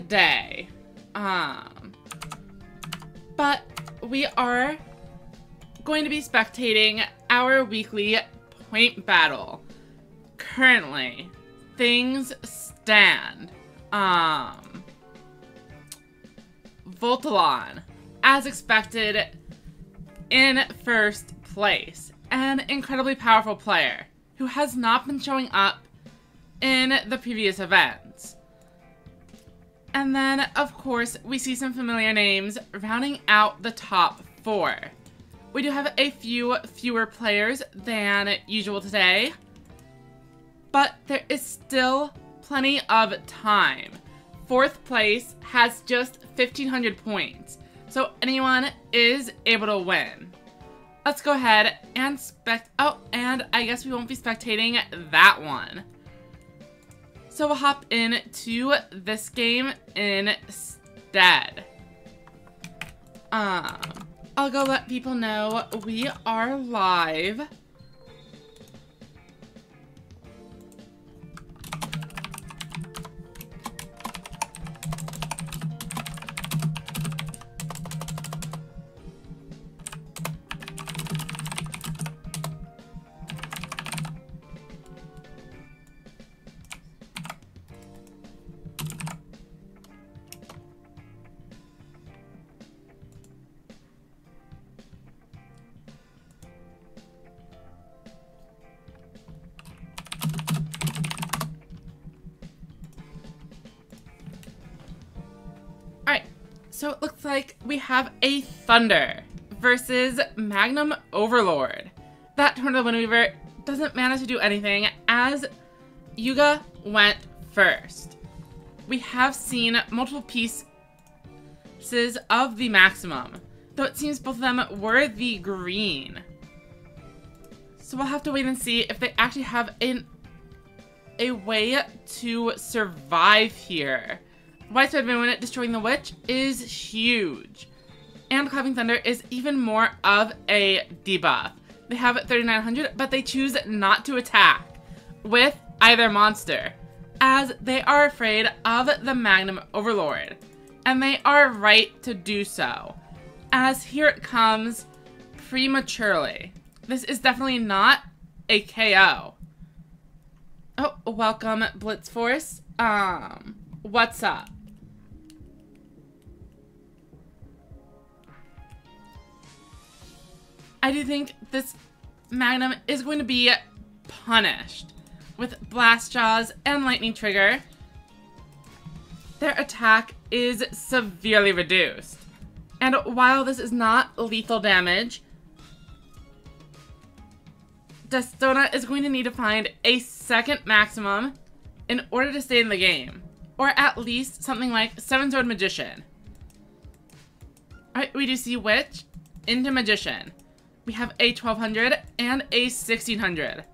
today. Um, but we are going to be spectating our weekly point battle. Currently, things stand. Um, Voltalon, as expected, in first place. An incredibly powerful player who has not been showing up in the previous events. And then, of course, we see some familiar names rounding out the top four. We do have a few fewer players than usual today, but there is still plenty of time. Fourth place has just 1,500 points, so anyone is able to win. Let's go ahead and spect- oh, and I guess we won't be spectating that one. So we'll hop into this game instead. Um, I'll go let people know we are live. Have a Thunder versus Magnum Overlord. That Tornado Windweaver doesn't manage to do anything as Yuga went first. We have seen multiple pieces of the Maximum, though it seems both of them were the green. So we'll have to wait and see if they actually have an, a way to survive here. Widespread Moon destroying the witch is huge. And Clapping Thunder is even more of a debuff. They have 3900, but they choose not to attack with either monster, as they are afraid of the Magnum Overlord. And they are right to do so, as here it comes prematurely. This is definitely not a KO. Oh, welcome, Blitz Force. Um, what's up? I do think this Magnum is going to be punished with Blast Jaws and Lightning Trigger. Their attack is severely reduced. And while this is not lethal damage, Destona is going to need to find a second maximum in order to stay in the game. Or at least something like Sevens Road Magician. Alright, we do see Witch into Magician. We have a 1200 and a 1600.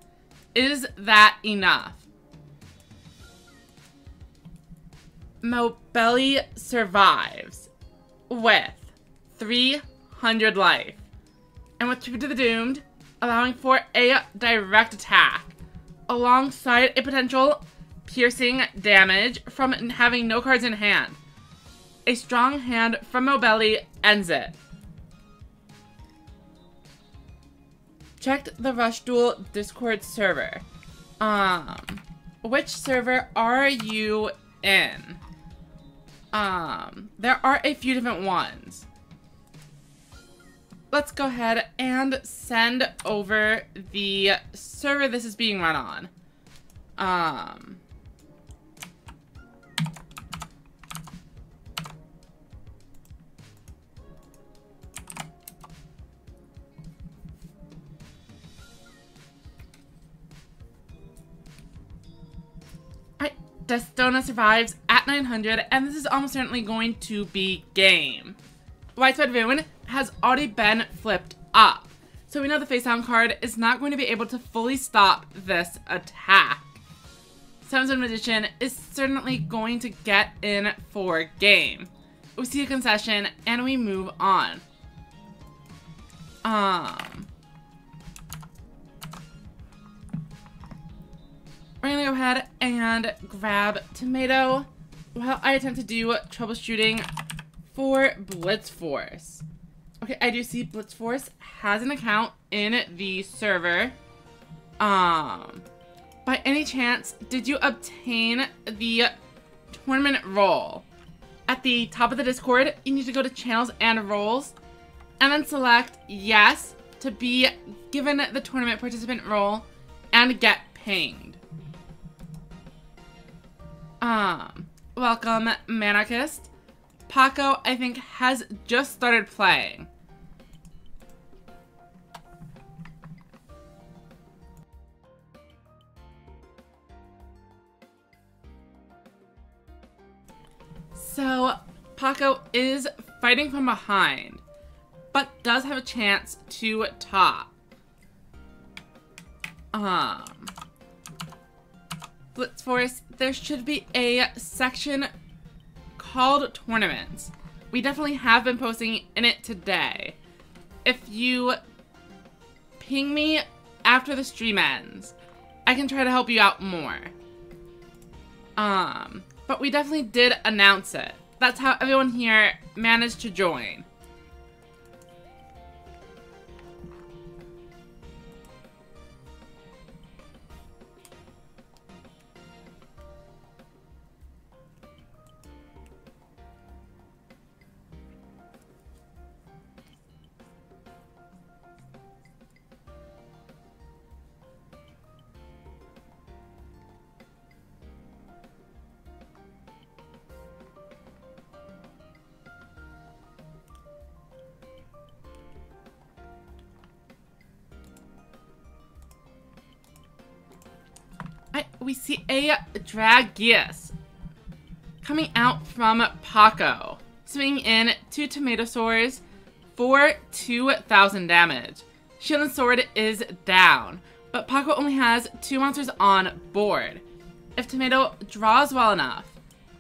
Is that enough? Mobelli survives with 300 life. And with Tribute to the Doomed, allowing for a direct attack, alongside a potential piercing damage from having no cards in hand. A strong hand from Mobelli ends it. Checked the Rush Duel Discord server. Um, which server are you in? Um, there are a few different ones. Let's go ahead and send over the server this is being run on. Um, Destona survives at 900, and this is almost certainly going to be game. Widespread Ruin has already been flipped up, so we know the face down card is not going to be able to fully stop this attack. Road Magician is certainly going to get in for game. We see a concession, and we move on. Um... We're gonna go ahead and grab tomato while I attempt to do troubleshooting for Blitz Force. Okay, I do see Blitz Force has an account in the server. Um, by any chance, did you obtain the tournament role? At the top of the Discord, you need to go to channels and roles, and then select yes to be given the tournament participant role and get pinged. Um, welcome, Manarchist. Paco, I think, has just started playing. So, Paco is fighting from behind, but does have a chance to top. Um, Blitz Force, there should be a section called tournaments. We definitely have been posting in it today. If you ping me after the stream ends, I can try to help you out more. Um, but we definitely did announce it. That's how everyone here managed to join. We see a Dragius coming out from Paco, swinging in two tomato swords for 2,000 damage. Shield and Sword is down, but Paco only has two monsters on board. If Tomato draws well enough,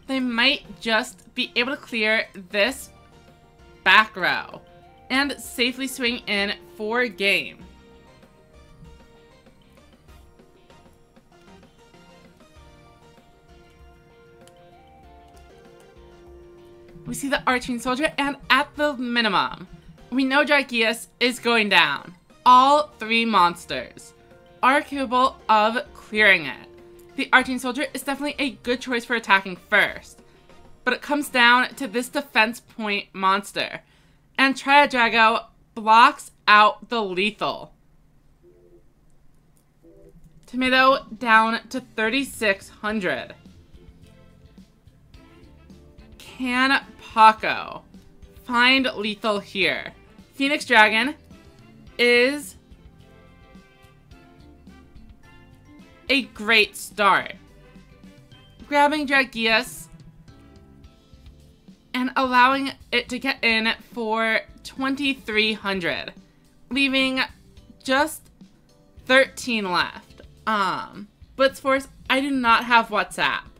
they might just be able to clear this back row and safely swing in for game. See the Arching Soldier, and at the minimum, we know Dragius is going down. All three monsters are capable of clearing it. The Arching Soldier is definitely a good choice for attacking first, but it comes down to this defense point monster, and Triadrago blocks out the lethal. Tomato down to 3,600. Can Paco find lethal here? Phoenix Dragon is a great start. Grabbing Dragius and allowing it to get in for 2300, leaving just 13 left. Um, Blitz Force, I do not have WhatsApp.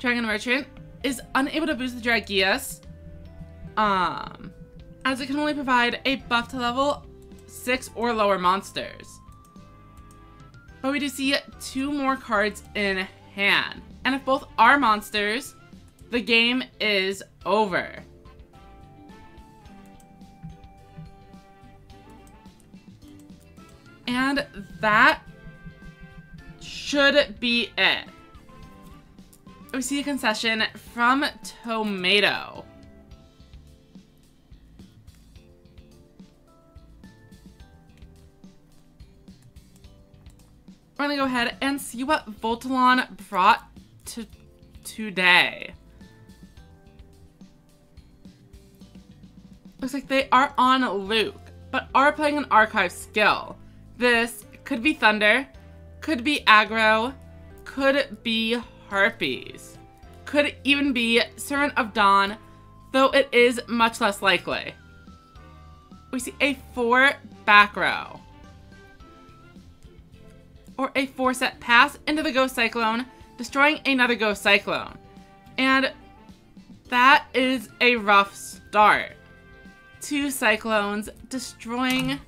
Dragon Merchant is unable to boost the Dragius, um, as it can only provide a buff to level 6 or lower monsters. But we do see two more cards in hand, and if both are monsters, the game is over. And that should be it. We see a concession from Tomato. We're gonna go ahead and see what Voltalon brought to today. Looks like they are on Luke, but are playing an archive skill. This could be Thunder, could be Aggro, could be Harpies. Could even be Servant of Dawn, though it is much less likely. We see a 4 back row. Or a 4 set pass into the Ghost Cyclone, destroying another Ghost Cyclone. And that is a rough start. Two Cyclones destroying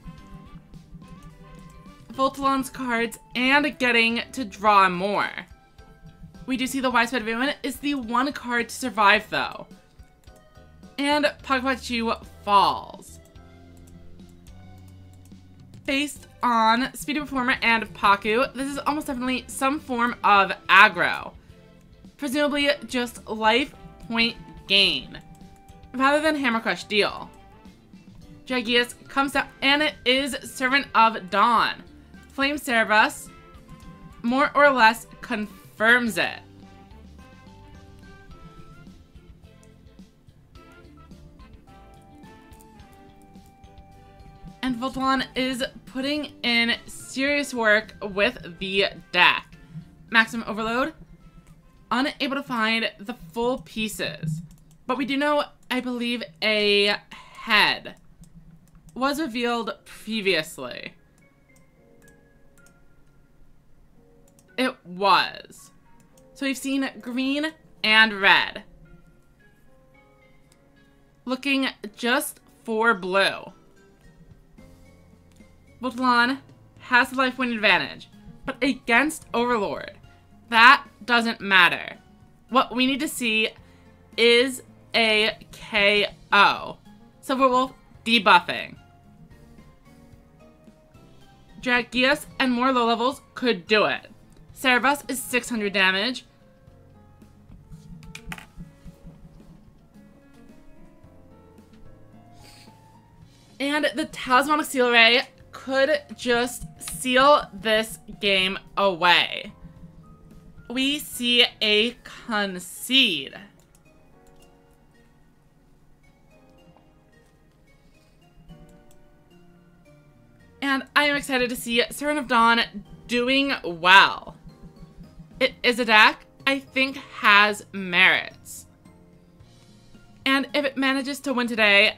Voltalon's cards and getting to draw more. We do see the Widespread Ruin is the one card to survive though. And Pakachu falls. Based on Speedy Performer and Paku, this is almost definitely some form of aggro. Presumably just life point gain, rather than Hammer Crush deal. Dragius comes out and it is Servant of Dawn. Flame Cerberus more or less confirms it. And Voltalon is putting in serious work with the deck. Maximum Overload, unable to find the full pieces. But we do know, I believe, a head was revealed previously. It was. So we've seen green and red. Looking just for blue. Voltalon has the life win advantage, but against Overlord, that doesn't matter. What we need to see is a KO. Silverwolf debuffing. Dragius and more low levels could do it. Cerberus is 600 damage. And the Talismanic Seal Array could just seal this game away. We see a concede. And I am excited to see Servant of Dawn doing well. It is a deck I think has merits. And if it manages to win today,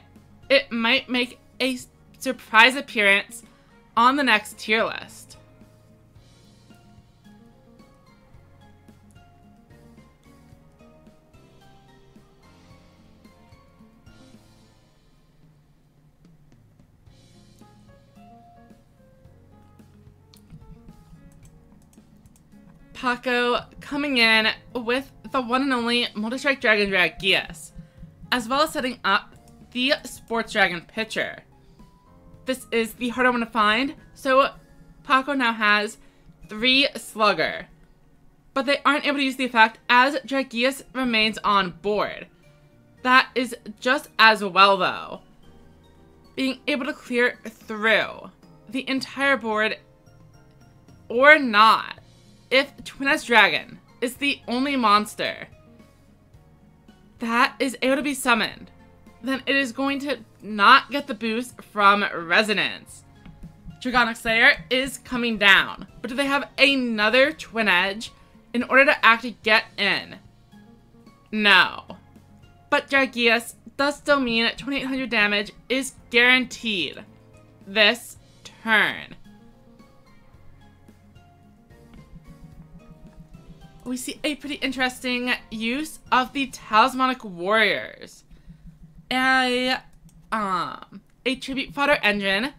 it might make a surprise appearance on the next tier list. Paco coming in with the one and only Multi-Strike Dragon Dragius, as well as setting up the Sports Dragon pitcher. This is the harder one to find, so Paco now has three Slugger. But they aren't able to use the effect as Dragius remains on board. That is just as well though. Being able to clear through the entire board or not if Twin Dragon is the only monster that is able to be summoned, then it is going to not get the boost from Resonance. Dragonic Slayer is coming down, but do they have another Twin Edge in order to actually get in? No. But Dragius does still mean 2800 damage is guaranteed this turn. We see a pretty interesting use of the Talismanic Warriors. A, um, a tribute fodder engine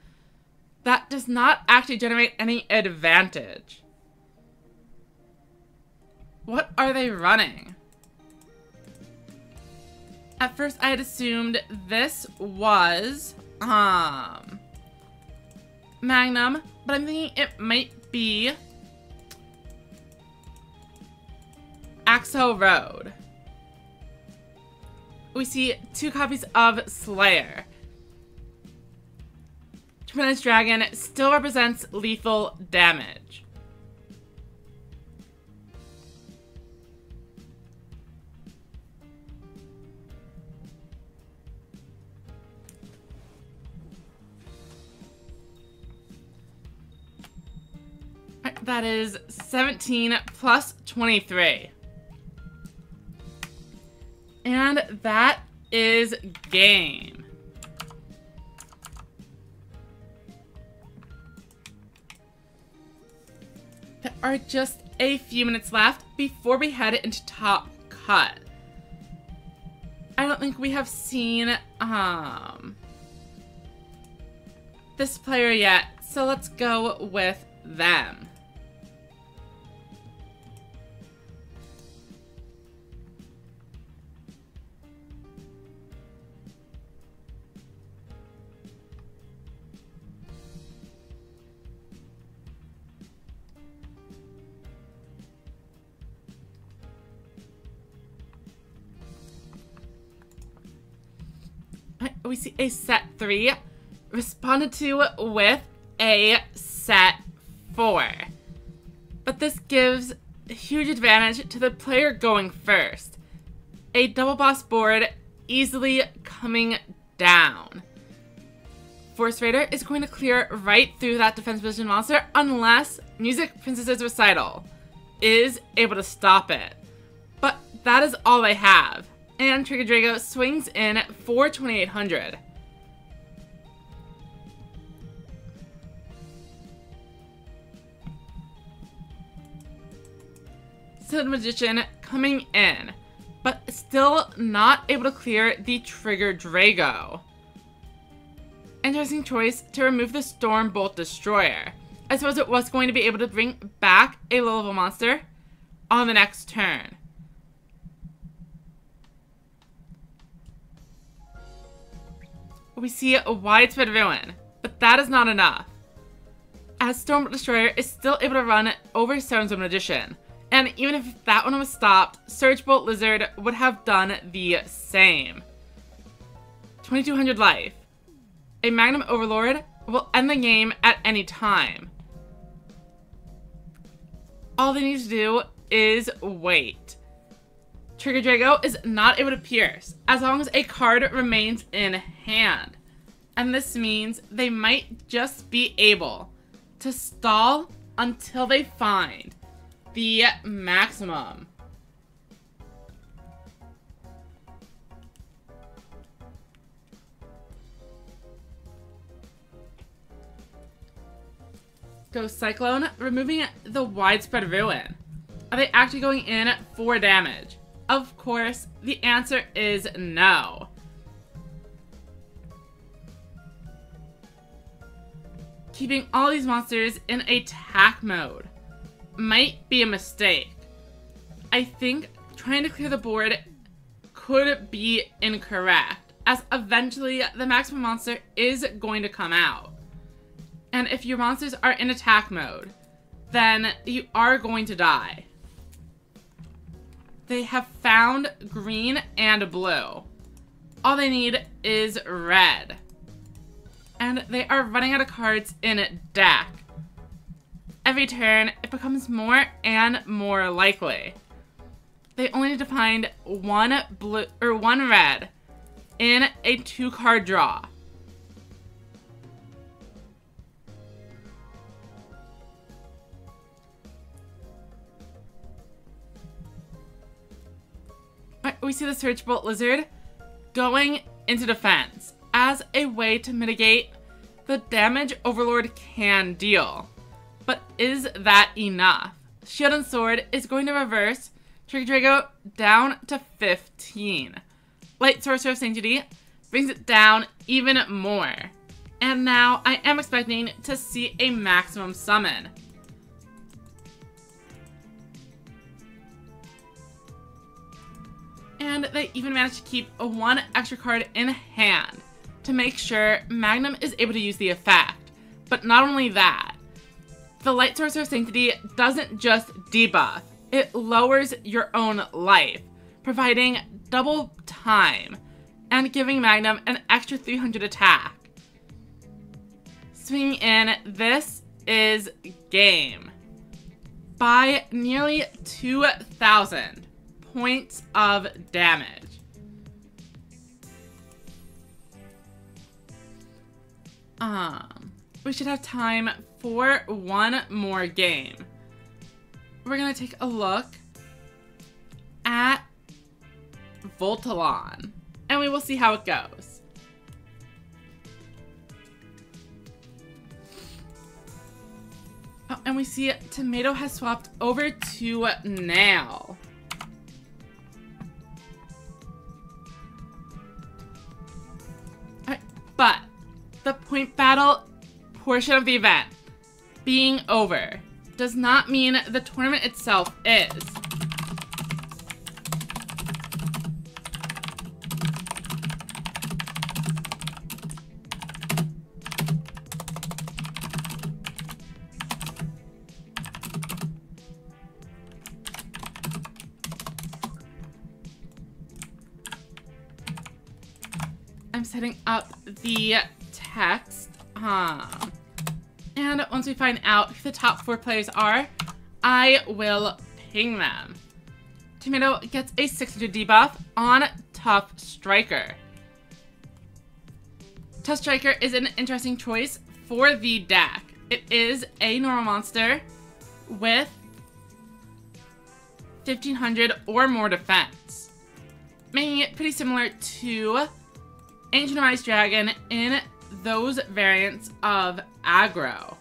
that does not actually generate any advantage. What are they running? At first I had assumed this was, um, Magnum, but I'm thinking it might be Axel Road. We see two copies of Slayer. Tremendous Dragon still represents lethal damage. That is 17 plus 23. And that is game. There are just a few minutes left before we head into Top Cut. I don't think we have seen um, this player yet So let's go with them. We see a set three responded to with a set four. But this gives a huge advantage to the player going first. A double boss board easily coming down. Force Raider is going to clear right through that defense position monster unless Music Princess's Recital is able to stop it. But that is all they have and Trigger Drago swings in for 2800. So the Magician coming in, but still not able to clear the Trigger Drago. Interesting choice to remove the Storm Bolt Destroyer. I suppose it was going to be able to bring back a level monster on the next turn. We see a widespread ruin, but that is not enough. As Storm Destroyer is still able to run over Sevens Road Magician, and even if that one was stopped, Surge Bolt Lizard would have done the same. 2200 life. A Magnum Overlord will end the game at any time. All they need to do is wait. Trigger Drago is not able to pierce as long as a card remains in hand. And this means they might just be able to stall until they find the maximum. Ghost Cyclone, removing the widespread ruin. Are they actually going in for damage? Of course, the answer is no. Keeping all these monsters in attack mode might be a mistake. I think trying to clear the board could be incorrect, as eventually the maximum monster is going to come out. And if your monsters are in attack mode, then you are going to die. They have found green and blue. All they need is red. And they are running out of cards in deck. Every turn, it becomes more and more likely. They only need to find one blue or one red in a two card draw. We see the Surge Bolt Lizard going into defense as a way to mitigate the damage Overlord can deal. But is that enough? Shield and Sword is going to reverse Trigger Drago down to 15. Light Sorcerer of Sanctity brings it down even more. And now I am expecting to see a maximum summon. And they even managed to keep a one extra card in hand to make sure Magnum is able to use the effect. But not only that, the Light Sorcerer of Sanctity doesn't just debuff, it lowers your own life, providing double time and giving Magnum an extra 300 attack. Swing in, this is game. By nearly 2,000 points of damage. Um, we should have time for one more game. We're gonna take a look at Voltalon, and we will see how it goes. Oh, and we see Tomato has swapped over to Nail. Point battle portion of the event being over does not mean the tournament itself is. I'm setting up the text. And once we find out who the top four players are, I will ping them. Tomato gets a 600 debuff on Tough Striker. Tough Striker is an interesting choice for the deck. It is a normal monster with 1500 or more defense, making it pretty similar to Ancient Ice Dragon in those variants of aggro.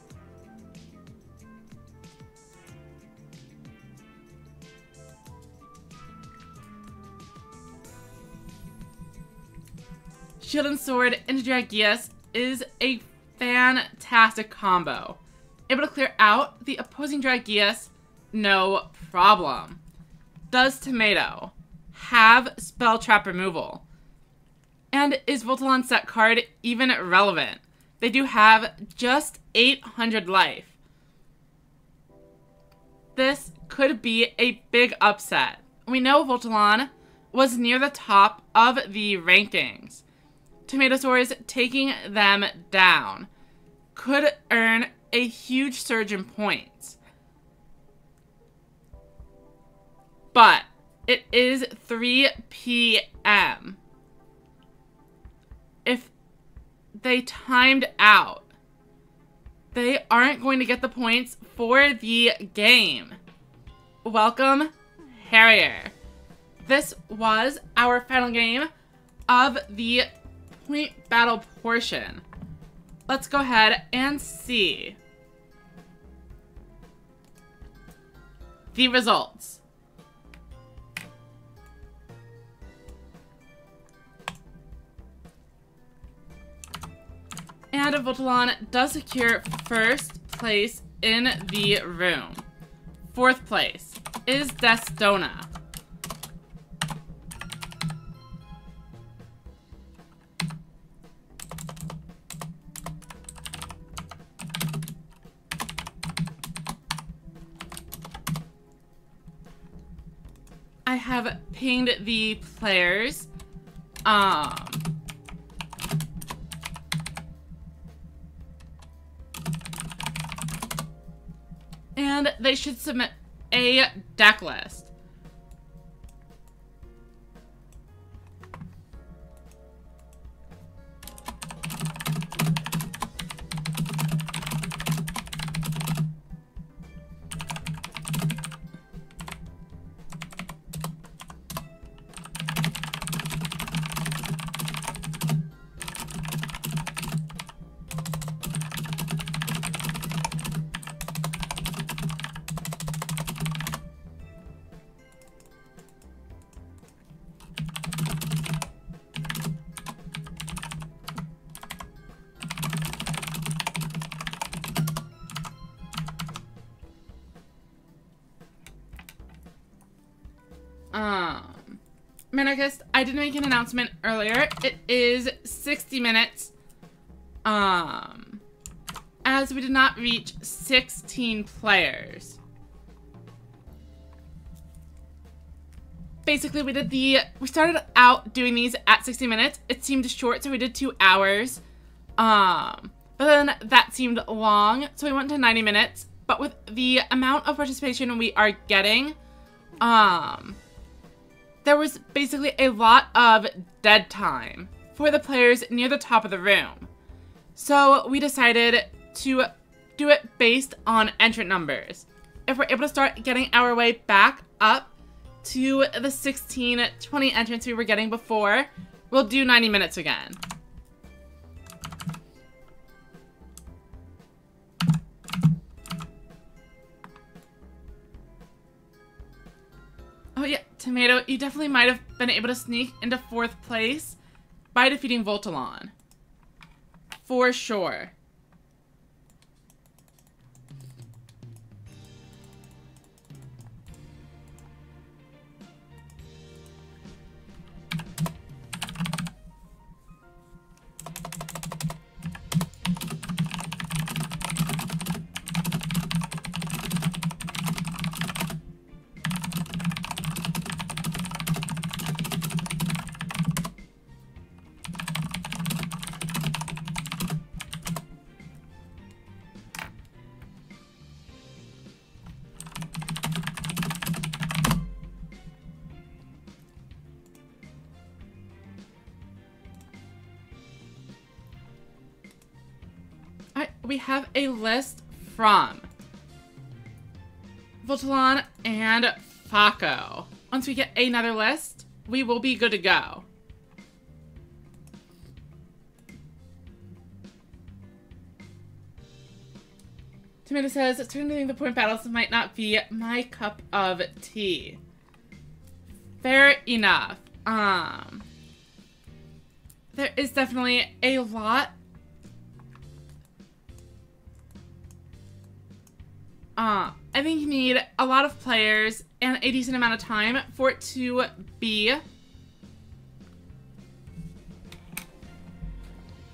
Shield and Sword into Dragius is a fantastic combo. Able to clear out the opposing Dragius, no problem. Does Tomato have Spell Trap removal? And is Voltalon set card even relevant? They do have just 800 life. This could be a big upset. We know Voltalon was near the top of the rankings. Tomatosaurs taking them down could earn a huge surge in points. But it is 3 p.m if they timed out, they aren't going to get the points for the game. Welcome, Harrier. This was our final game of the point battle portion. Let's go ahead and see the results. And Voltalon does secure first place in the room. Fourth place is Destona. I have pinged the players. Um, and they should submit a deck list. Minarchist, I did make an announcement earlier. It is 60 minutes. Um, as we did not reach 16 players. Basically, we did the, we started out doing these at 60 minutes. It seemed short, so we did two hours. Um, but then that seemed long, so we went to 90 minutes. But with the amount of participation we are getting, um, there was basically a lot of dead time for the players near the top of the room. So we decided to do it based on entrant numbers. If we're able to start getting our way back up to the 16, 20 entrants we were getting before, we'll do 90 minutes again. Tomato, you definitely might have been able to sneak into fourth place by defeating Voltalon. For sure. Have a list from Voltalon and Fako. Once we get another list, we will be good to go. Tomato says, certainly the point battles might not be my cup of tea. Fair enough. Um, there is definitely a lot Uh, I think you need a lot of players and a decent amount of time for it to be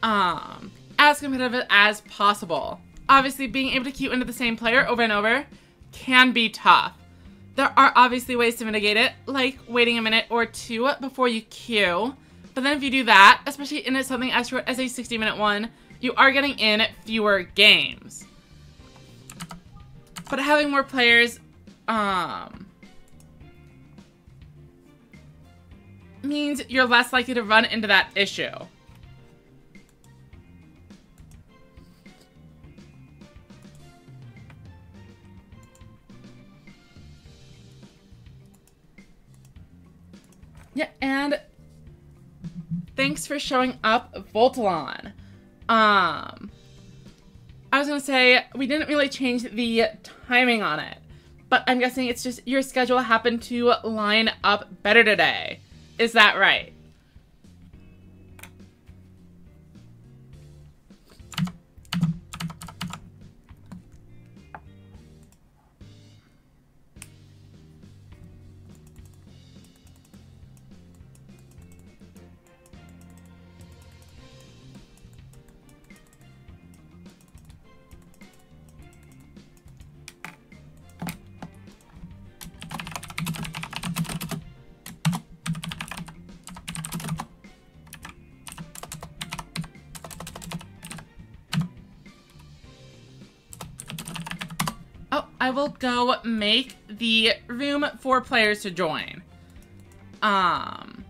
um, as competitive as possible. Obviously, being able to queue into the same player over and over can be tough. There are obviously ways to mitigate it, like waiting a minute or two before you queue. But then if you do that, especially in something as short as a 60 minute one, you are getting in fewer games. But having more players, um, means you're less likely to run into that issue. Yeah, and thanks for showing up, Voltalon. Um, I was gonna say, we didn't really change the timing on it, but I'm guessing it's just your schedule happened to line up better today. Is that right? Will go make the room for players to join. Um,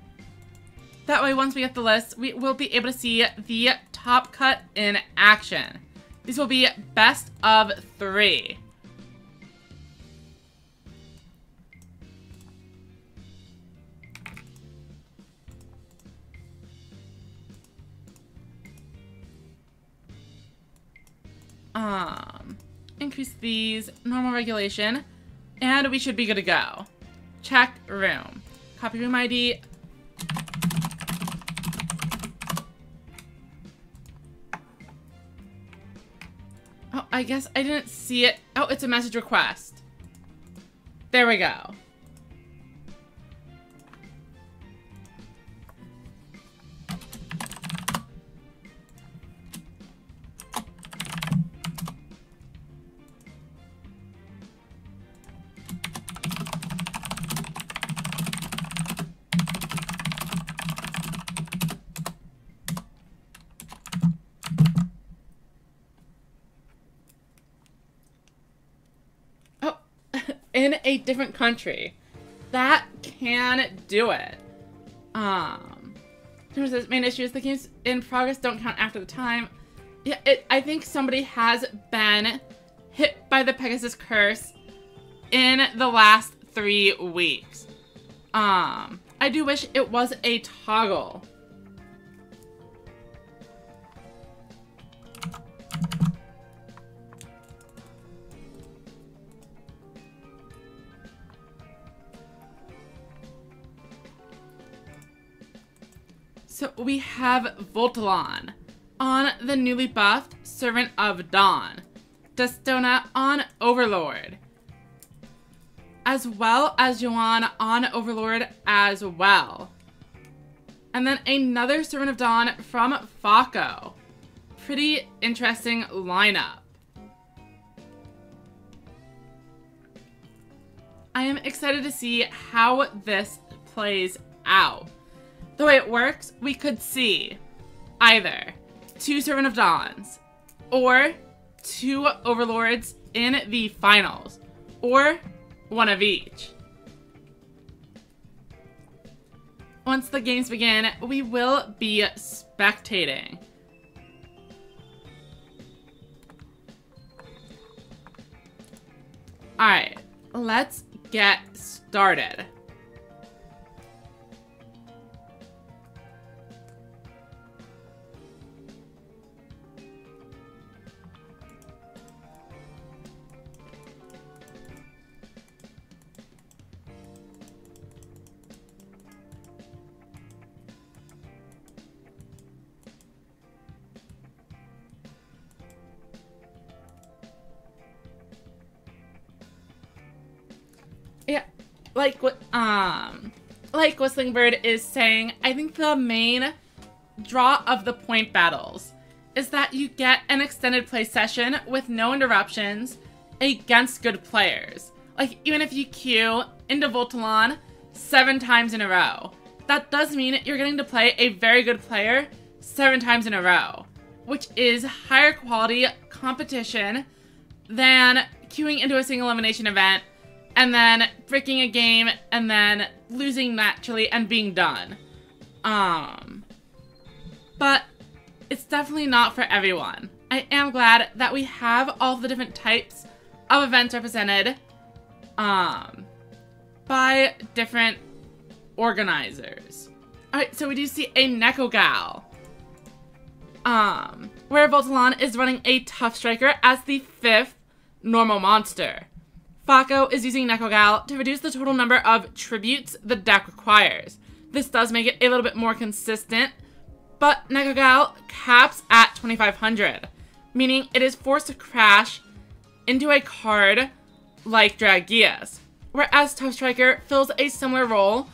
that way, once we get the list, we will be able to see the top cut in action. These will be best of three. Um, increase these, normal regulation, and we should be good to go. Check room. Copy room ID. Oh, I guess I didn't see it. Oh, it's a message request. There we go. In a different country. That can do it. Um, the main issue is the games in progress don't count after the time. Yeah, it, I think somebody has been hit by the Pegasus curse in the last three weeks. Um, I do wish it was a toggle. So we have Voltalon on the newly buffed Servant of Dawn. Destona on Overlord. As well as Yuan on Overlord as well. And then another Servant of Dawn from Fako. Pretty interesting lineup. I am excited to see how this plays out the way it works, we could see either two Servant of Dawns or two Overlords in the finals or one of each. Once the games begin, we will be spectating. Alright, let's get started. Like what um like Whistling Bird is saying, I think the main draw of the point battles is that you get an extended play session with no interruptions against good players. Like even if you queue into Voltalon seven times in a row, that does mean you're getting to play a very good player seven times in a row, which is higher quality competition than queuing into a single elimination event and then breaking a game and then losing naturally and being done. Um, but it's definitely not for everyone. I am glad that we have all the different types of events represented um, by different organizers. Alright, so we do see a Nekogal. Um, where Voltalon is running a Tough Striker as the fifth normal monster. Fako is using Nekogal to reduce the total number of tributes the deck requires. This does make it a little bit more consistent, but Nekogal caps at 2500, meaning it is forced to crash into a card like Dragias, whereas Tough Striker fills a similar role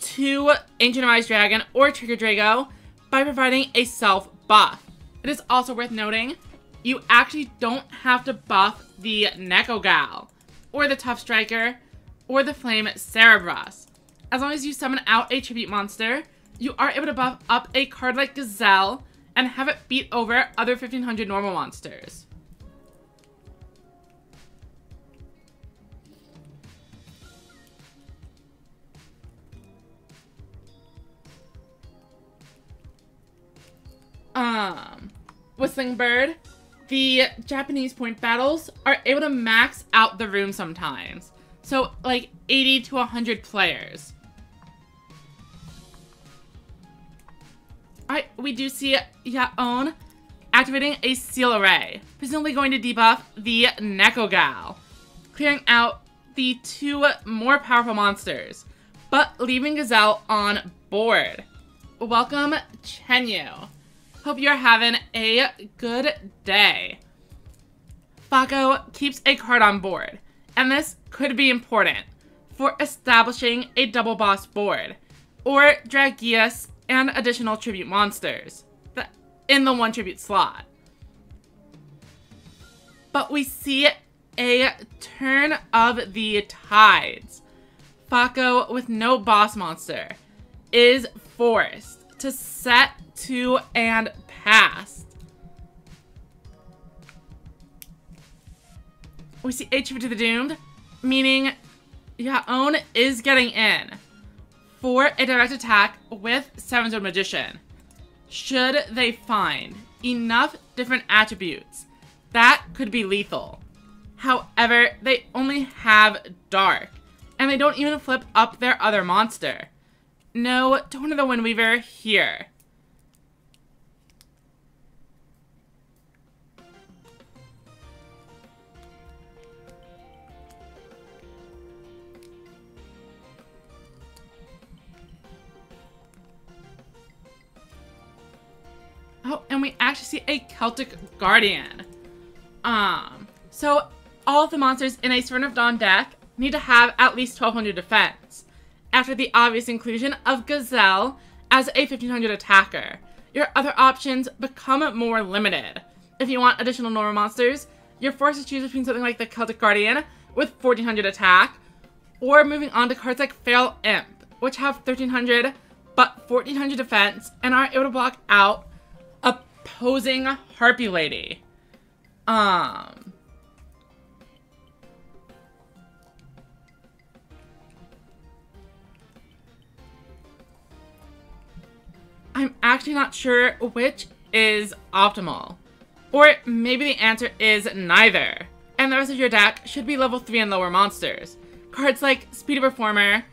to Ancient Rise Dragon or Trigger Drago by providing a self buff. It is also worth noting, you actually don't have to buff the Nekogal or the Tough Striker, or the Flame Cerberus. As long as you summon out a tribute monster, you are able to buff up a card like Gazelle and have it beat over other 1500 normal monsters. Um, Whistling Bird the Japanese point battles are able to max out the room sometimes. So, like 80 to 100 players. Alright, we do see Yaon activating a Seal Array, presumably going to debuff the Nekogal, clearing out the two more powerful monsters, but leaving Gazelle on board. Welcome, Chenyu. Hope you're having a good day. Fako keeps a card on board, and this could be important for establishing a double boss board, or Dragius and additional tribute monsters in the one tribute slot. But we see a turn of the tides. Fako, with no boss monster, is forced to set to and past. We see HP to the Doomed, meaning Yaon is getting in for a direct attack with Sevens Road Magician. Should they find enough different attributes, that could be lethal. However, they only have Dark, and they don't even flip up their other monster. No Torna the Windweaver here. Oh, and we actually see a Celtic Guardian. Um, so all of the monsters in a Servant of Dawn deck need to have at least 1200 defense. After the obvious inclusion of Gazelle as a 1500 attacker, your other options become more limited. If you want additional normal monsters, you're forced to choose between something like the Celtic Guardian with 1400 attack, or moving on to cards like Feral Imp, which have 1300 but 1400 defense and are able to block out opposing Harpy Lady. Um. I'm actually not sure which is optimal. Or maybe the answer is neither. and the rest of your deck should be level 3 and lower monsters. Cards like Speedy Performer,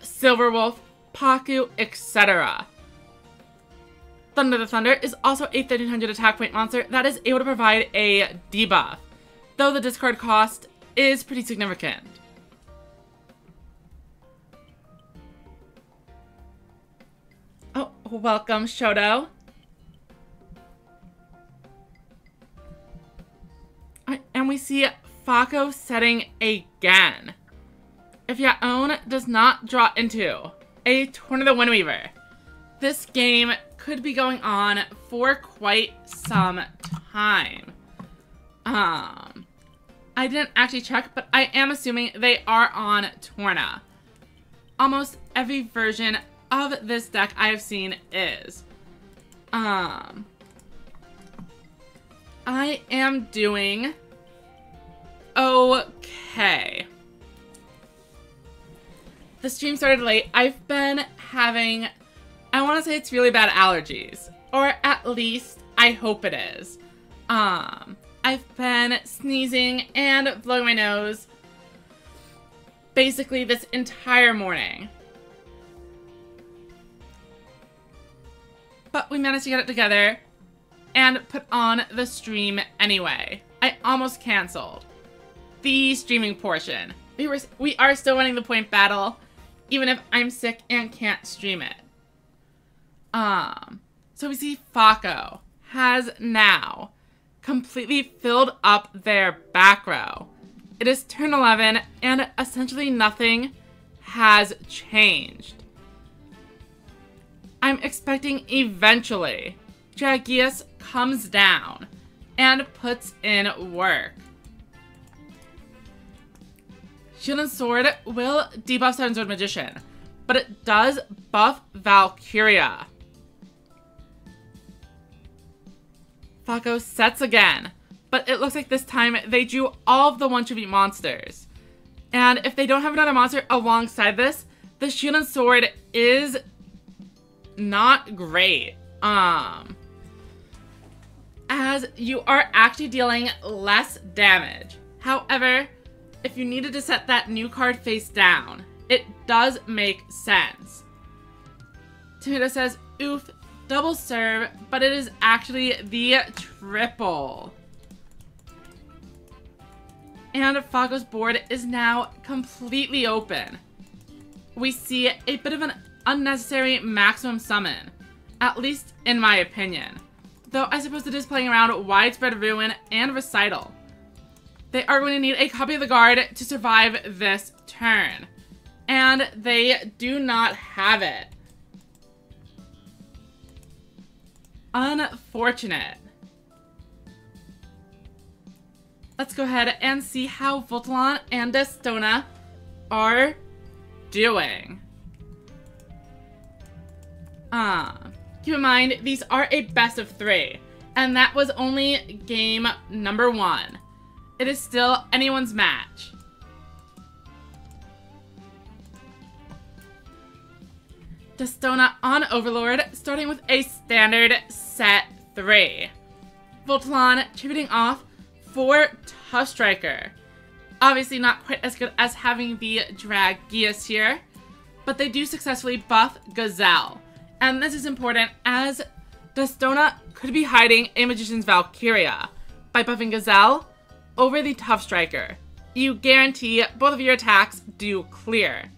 Silver Wolf, Paku, etc. Thunder the Thunder is also a 1300 attack point monster that is able to provide a debuff, though the discard cost is pretty significant. Welcome, Shoto. And we see Fako setting again. If your own does not draw into a Torna the Windweaver, this game could be going on for quite some time. Um, I didn't actually check, but I am assuming they are on Torna. Almost every version of this deck I have seen is. Um, I am doing okay. The stream started late. I've been having, I want to say it's really bad allergies. Or at least, I hope it is. Um, I've been sneezing and blowing my nose basically this entire morning. But we managed to get it together and put on the stream anyway. I almost canceled the streaming portion. We were we are still winning the point battle, even if I'm sick and can't stream it. Um, so we see Fako has now completely filled up their back row. It is turn 11 and essentially nothing has changed. I'm expecting eventually Dragius comes down and puts in work. And Sword will debuff Sevens Road Magician, but it does buff Valkyria. Fako sets again, but it looks like this time they drew all of the one beat monsters. And if they don't have another monster alongside this, the and Sword is not great. Um, as you are actually dealing less damage. However, if you needed to set that new card face down, it does make sense. Tomato says, oof, double serve, but it is actually the triple. And Fago's board is now completely open. We see a bit of an unnecessary maximum summon, at least in my opinion. Though I suppose it is playing around Widespread Ruin and Recital. They are going to need a copy of the guard to survive this turn. And they do not have it. Unfortunate. Let's go ahead and see how Voltalon and Destona are doing. Ah, uh, keep in mind, these are a best of three. And that was only game number one. It is still anyone's match. Destona on Overlord, starting with a standard set 3. Voltalon tributing off for Tough Striker. Obviously not quite as good as having the drag Dragius here, but they do successfully buff Gazelle. And this is important as Destona could be hiding a Magician's Valkyria. By buffing Gazelle, over the Tough Striker. You guarantee both of your attacks do clear.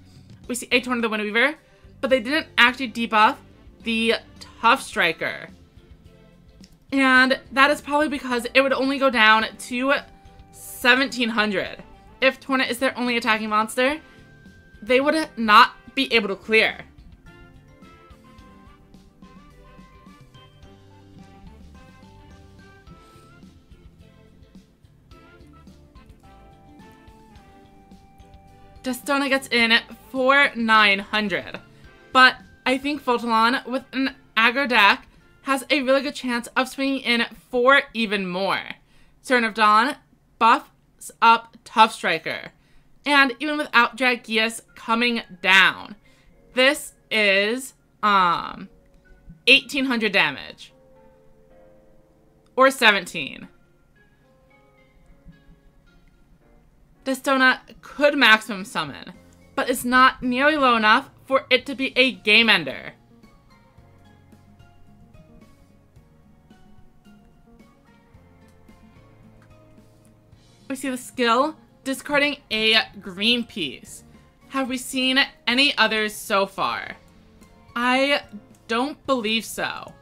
We see a Torn of the Windweaver, but they didn't actually debuff the Tough Striker. And that is probably because it would only go down to 1700. If Torna is their only attacking monster, they would not be able to clear. Destona gets in for 900. But I think Voltalon, with an aggro deck, has a really good chance of swinging in for even more. Servant of Dawn buffs up Tough Striker. And even without Dragius coming down, this is um 1800 damage. Or 17. Destona could maximum summon, but is not nearly low enough for it to be a game ender. We see the skill, discarding a green piece. Have we seen any others so far? I don't believe so.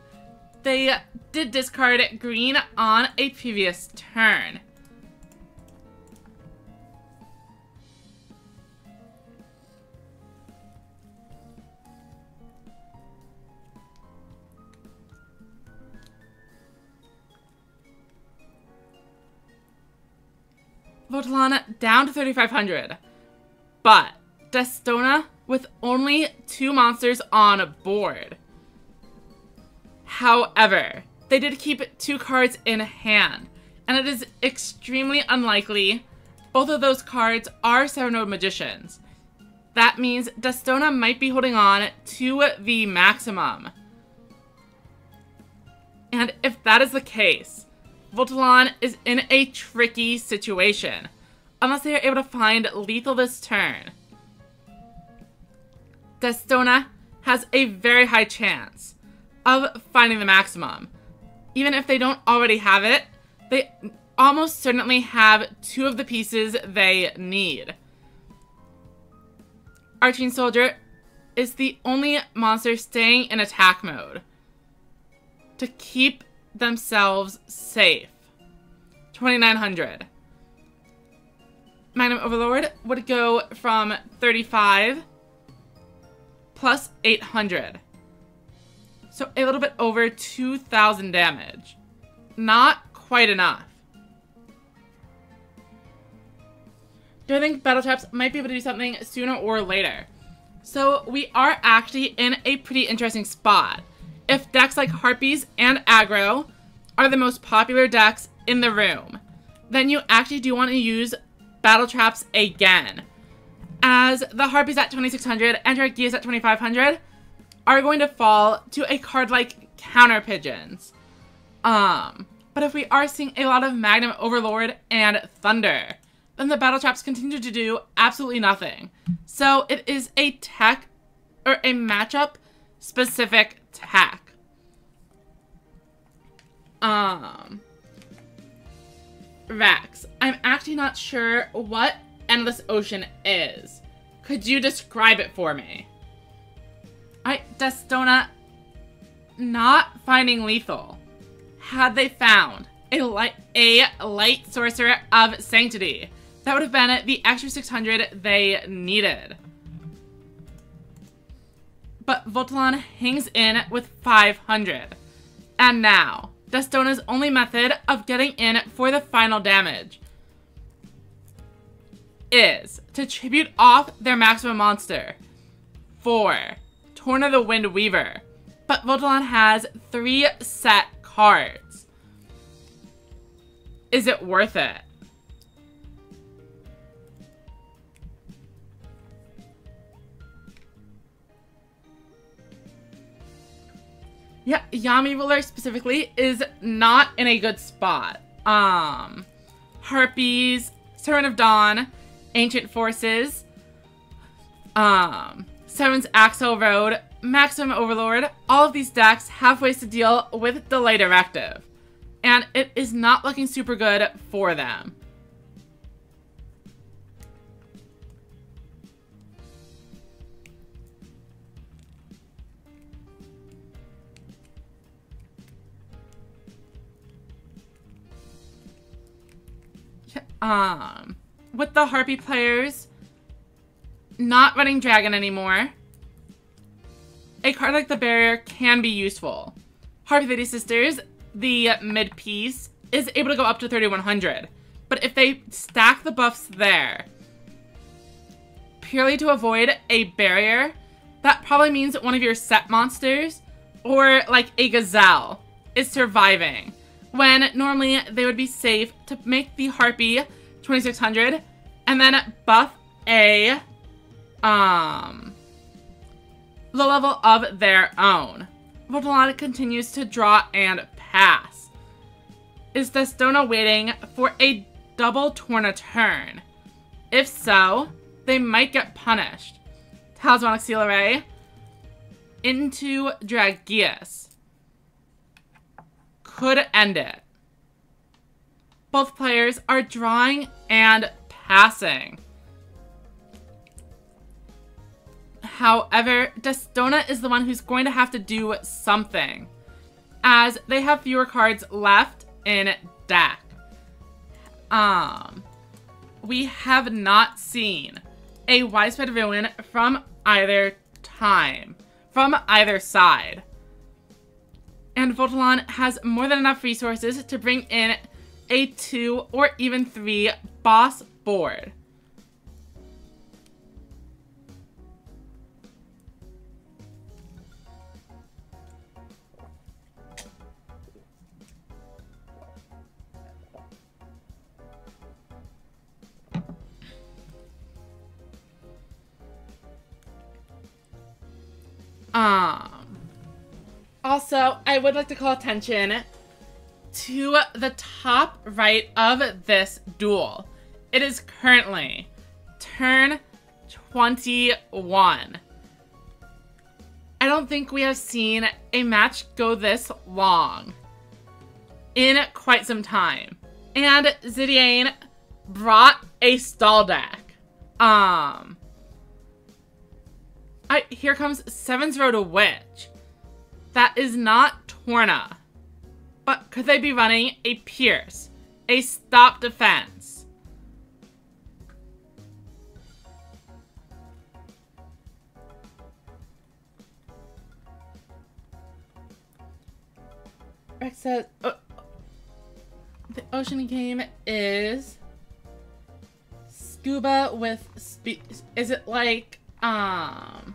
They did discard green on a previous turn. Voltalon down to 3,500. But Destona with only two monsters on board. However, they did keep two cards in hand, and it is extremely unlikely both of those cards are Sevens Road Magicians. That means Destona might be holding on to the maximum. And if that is the case, Voltalon is in a tricky situation, unless they are able to find lethal this turn. Destona has a very high chance of finding the maximum. Even if they don't already have it, they almost certainly have two of the pieces they need. Arching Soldier is the only monster staying in attack mode to keep themselves safe. 2900. Magnum Overlord would go from 35 plus 800. So a little bit over 2,000 damage. Not quite enough. Do I think Battle Traps might be able to do something sooner or later? So we are actually in a pretty interesting spot. If decks like Harpies and Aggro are the most popular decks in the room, then you actually do want to use Battle Traps again. As the Harpies at 2600 and Argeas at 2500 are going to fall to a card like Counter Pigeons. Um, but if we are seeing a lot of Magnum Overlord and Thunder, then the Battle Traps continue to do absolutely nothing. So it is a tech, or a matchup specific tech. Um, Rax, I'm actually not sure what Endless Ocean is. Could you describe it for me? I, Destona, not finding lethal. Had they found a light, a light sorcerer of sanctity, that would have been the extra 600 they needed. But Voltalon hangs in with 500. And now, Destona's only method of getting in for the final damage is to tribute off their maximum monster for Torna the Wind Weaver. But Voltalon has three set cards. Is it worth it? Yeah, Yami Ruler specifically is not in a good spot. Um, Harpies, Servant of Dawn, Ancient Forces, um, Seven's Axel Road, Maximum Overlord, all of these decks have ways to deal with Delay Directive. And it is not looking super good for them. Um, with the Harpy players not running Dragon anymore, a card like the Barrier can be useful. Harpy Lady Sisters, the mid piece, is able to go up to 3100. But if they stack the buffs there, purely to avoid a barrier, that probably means that one of your set monsters, or like a gazelle, is surviving when normally they would be safe to make the Harpy 2600 and then buff a um low level of their own. Voltalana continues to draw and pass. Is Destona waiting for a double Torna turn? If so, they might get punished. Talismanic Seal into Dragius could end it. Both players are drawing and passing. However, Destona is the one who's going to have to do something, as they have fewer cards left in deck. Um, we have not seen a widespread ruin from either time, from either side. And Voltalon has more than enough resources to bring in a two or even three boss board. Um, also, I would like to call attention to the top right of this duel. It is currently turn 21. I don't think we have seen a match go this long in quite some time. And Zidiane brought a stall deck. Um, I, here comes Seven's Road to Witch. That is not Torna. But could they be running a Pierce? A stop defense? Rex says, uh, the ocean game is scuba with speed. Is it like, um,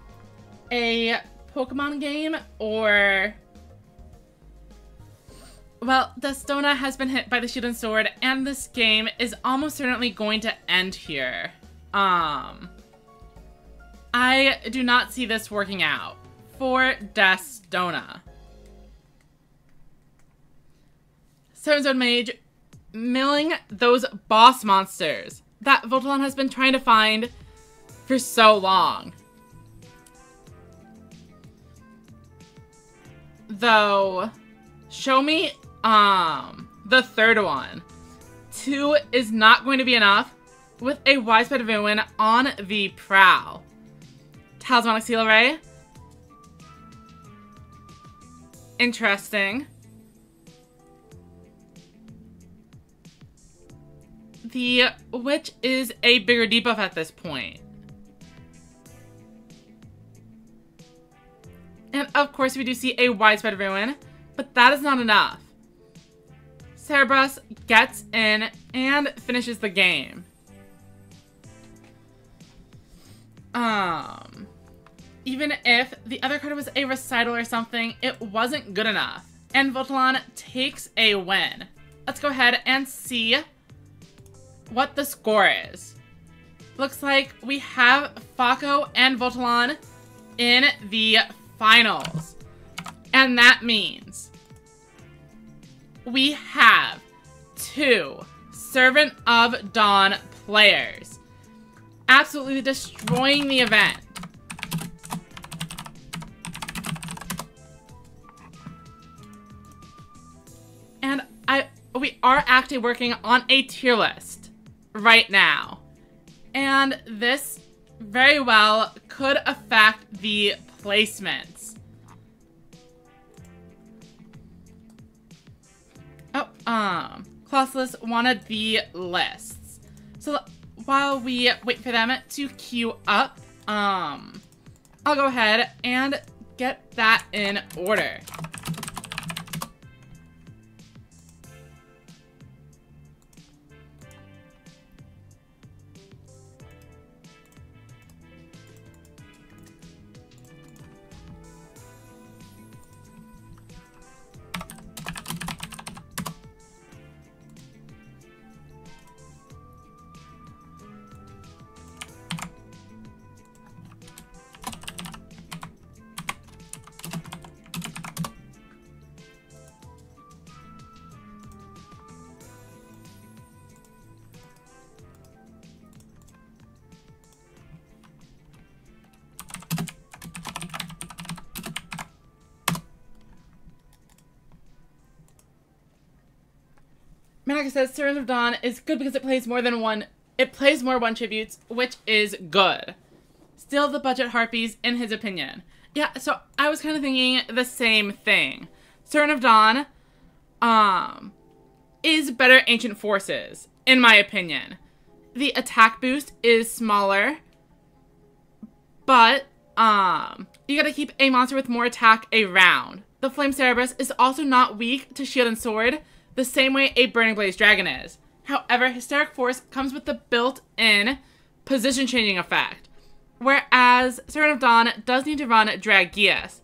a Pokemon game or... Well, Destona has been hit by the Shield and Sword, and this game is almost certainly going to end here. Um, I do not see this working out for Destona. Seven Zone Mage milling those boss monsters that Voltalon has been trying to find for so long. Though, show me um the third one. Two is not going to be enough with a widespread villain on the prowl. Talismanic Seal Array. Interesting. The Witch is a bigger debuff at this point. And of course, we do see a widespread ruin, but that is not enough. Cerberus gets in and finishes the game. Um, even if the other card was a recital or something, it wasn't good enough. And Voltalon takes a win. Let's go ahead and see what the score is. Looks like we have Fako and Voltalon in the finals. And that means we have two Servant of Dawn players absolutely destroying the event. And I we are actually working on a tier list right now. And this very well could affect the placements. Oh, um, Classless wanted the lists. So while we wait for them to queue up, um, I'll go ahead and get that in order. Says Servant of Dawn is good because it plays more than one. It plays more one tributes, which is good. Still, the budget harpies, in his opinion. Yeah, so I was kind of thinking the same thing. Servant of Dawn, um, is better Ancient Forces, in my opinion. The attack boost is smaller, but um, you gotta keep a monster with more attack around. The Flame Cerberus is also not weak to shield and sword, the same way a Burning Blaze Dragon is. However, Hysteric Force comes with the built-in position changing effect, whereas Servant of Dawn does need to run Dragius,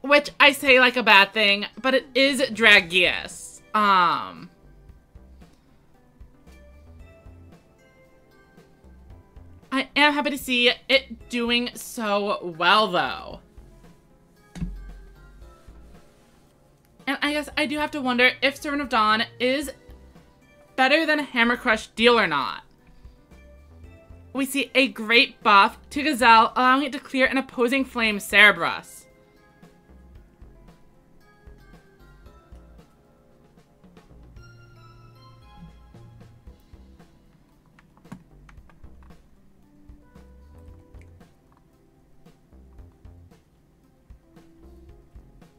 which I say like a bad thing, but it is Dragius. Um, I am happy to see it doing so well, though. And I guess I do have to wonder if Servant of Dawn is better than a Hammer Crush Deal or not. We see a great buff to Gazelle, allowing it to clear an opposing Flame Cerberus.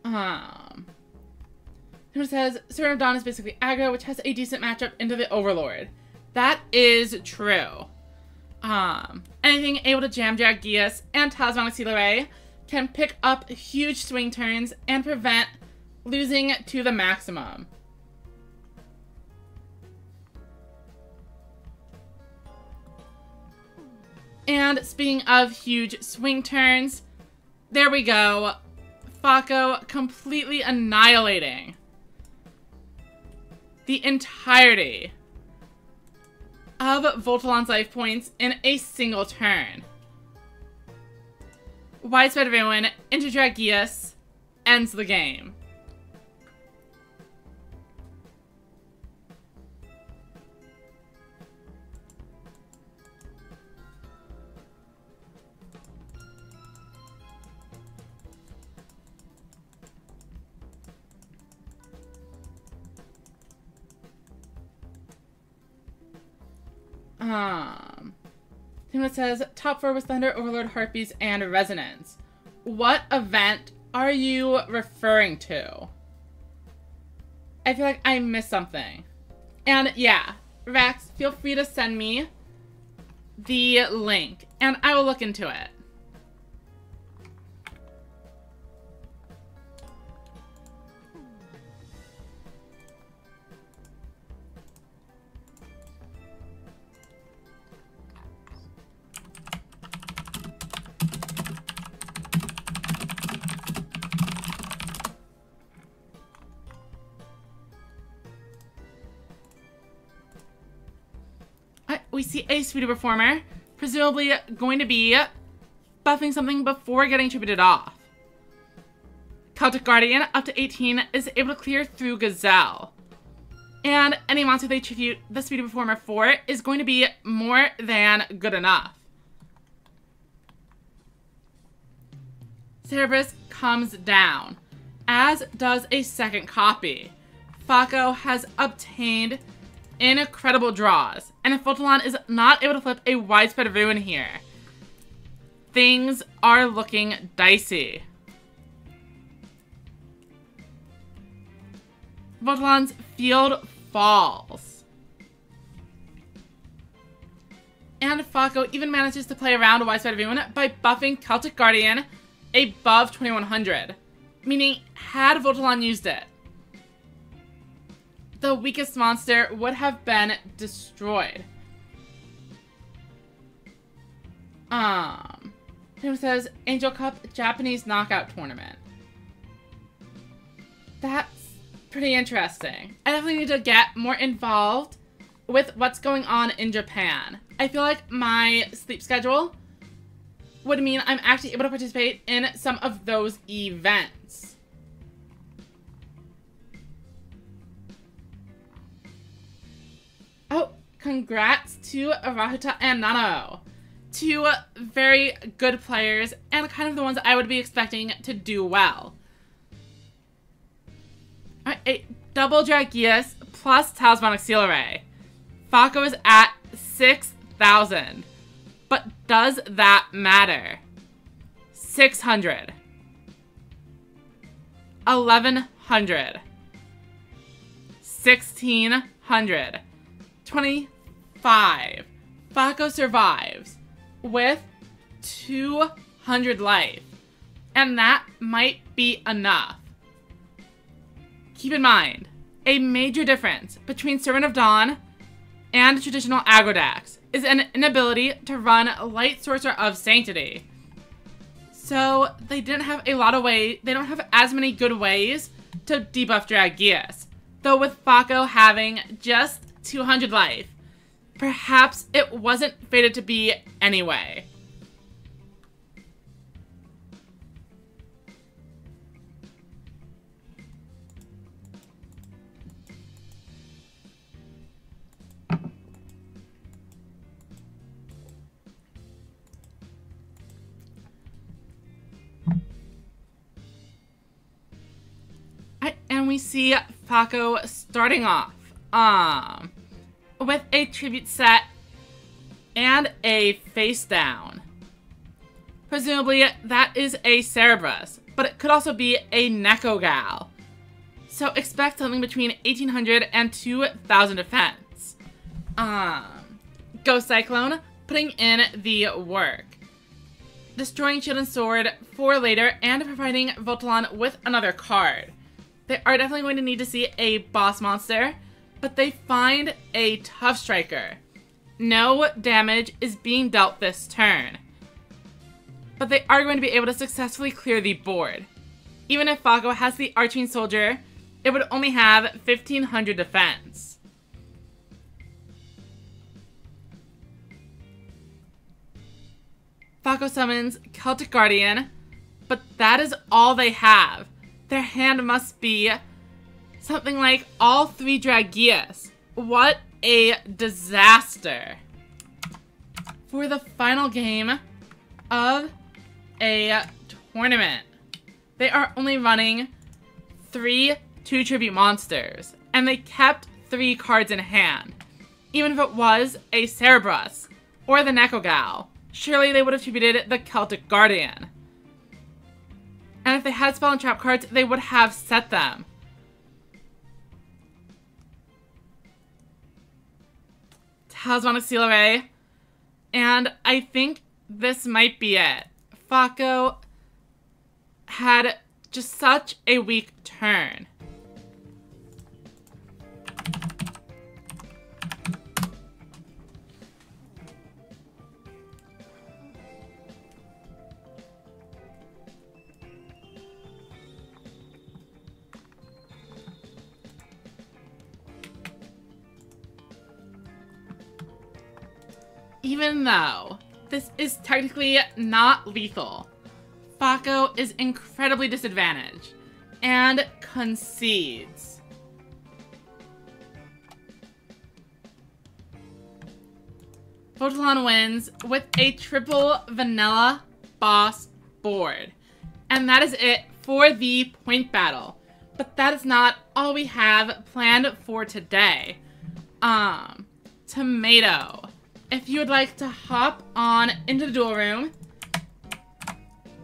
Um, it says of Dawn is basically aggro, which has a decent matchup into the Overlord. That is true. Um, anything able to jam Dragius and Talismanic Seal Array can pick up huge swing turns and prevent losing to the maximum. And speaking of huge swing turns, there we go. Falco completely annihilating the entirety of Voltalon's life points in a single turn. Widespread Ruin into Dragius ends the game. Thing that says top four was Thunder, Overlord, Harpies, and Resonance. What event are you referring to? I feel like I missed something. And yeah, Rex, feel free to send me the link and I will look into it. A Speedy Performer, presumably going to be buffing something before getting tributed off. Celtic Guardian, up to 18, is able to clear through Gazelle. And any monster they tribute the Speedy Performer for is going to be more than good enough. Cerberus comes down, as does a second copy. Falco has obtained incredible draws. And if Voltalon is not able to flip a widespread ruin here, things are looking dicey. Voltalon's field falls. And Falco even manages to play around a widespread ruin by buffing Celtic Guardian above 2100. Meaning, had Voltalon used it, the weakest monster would have been destroyed. Um, it says Angel Cup Japanese Knockout Tournament. That's pretty interesting. I definitely need to get more involved with what's going on in Japan. I feel like my sleep schedule would mean I'm actually able to participate in some of those events. Congrats to Rahuta and Nano. Two very good players and kind of the ones I would be expecting to do well. Alright, a eh, double Dragius plus Talismanic Seal Array. Falco is at 6,000. But does that matter? 600. 1100. 1600. 25. Fako survives with 200 life. And that might be enough. Keep in mind, a major difference between Servant of Dawn and traditional aggro decks is an inability to run Light Sorcerer of Sanctity. So they didn't have a lot of ways, they don't have as many good ways to debuff Dragius. Though with Fako having just 200 life, perhaps it wasn't fated to be anyway. and we see Falco starting off um, with a tribute set and a face down. Presumably, that is a Cerberus, but it could also be a Nekogal. So expect something between 1800 and 2000 defense. Um, Ghost Cyclone, putting in the work. Destroying Shield and Sword for later and providing Voltalon with another card. They are definitely going to need to see a boss monster, but they find a tough striker. No damage is being dealt this turn. But they are going to be able to successfully clear the board. Even if Falco has the Arching Soldier, it would only have 1500 defense. Falco summons Celtic Guardian, but that is all they have their hand must be something like all three Dragias. What a disaster. For the final game of a tournament, they are only running three two tribute monsters, and they kept three cards in hand. Even if it was a Cerberus or the Nekogal, surely they would have tributed the Celtic Guardian. And if they had spell and trap cards, they would have set them. Talismanic Seal Array. And I think this might be it. Falco had just such a weak turn. Even though this is technically not lethal, Falco is incredibly disadvantaged and concedes. Voltalon wins with a triple vanilla boss board. And that is it for the point battle. But that is not all we have planned for today. Um, Tomato if you would like to hop on into the duel room,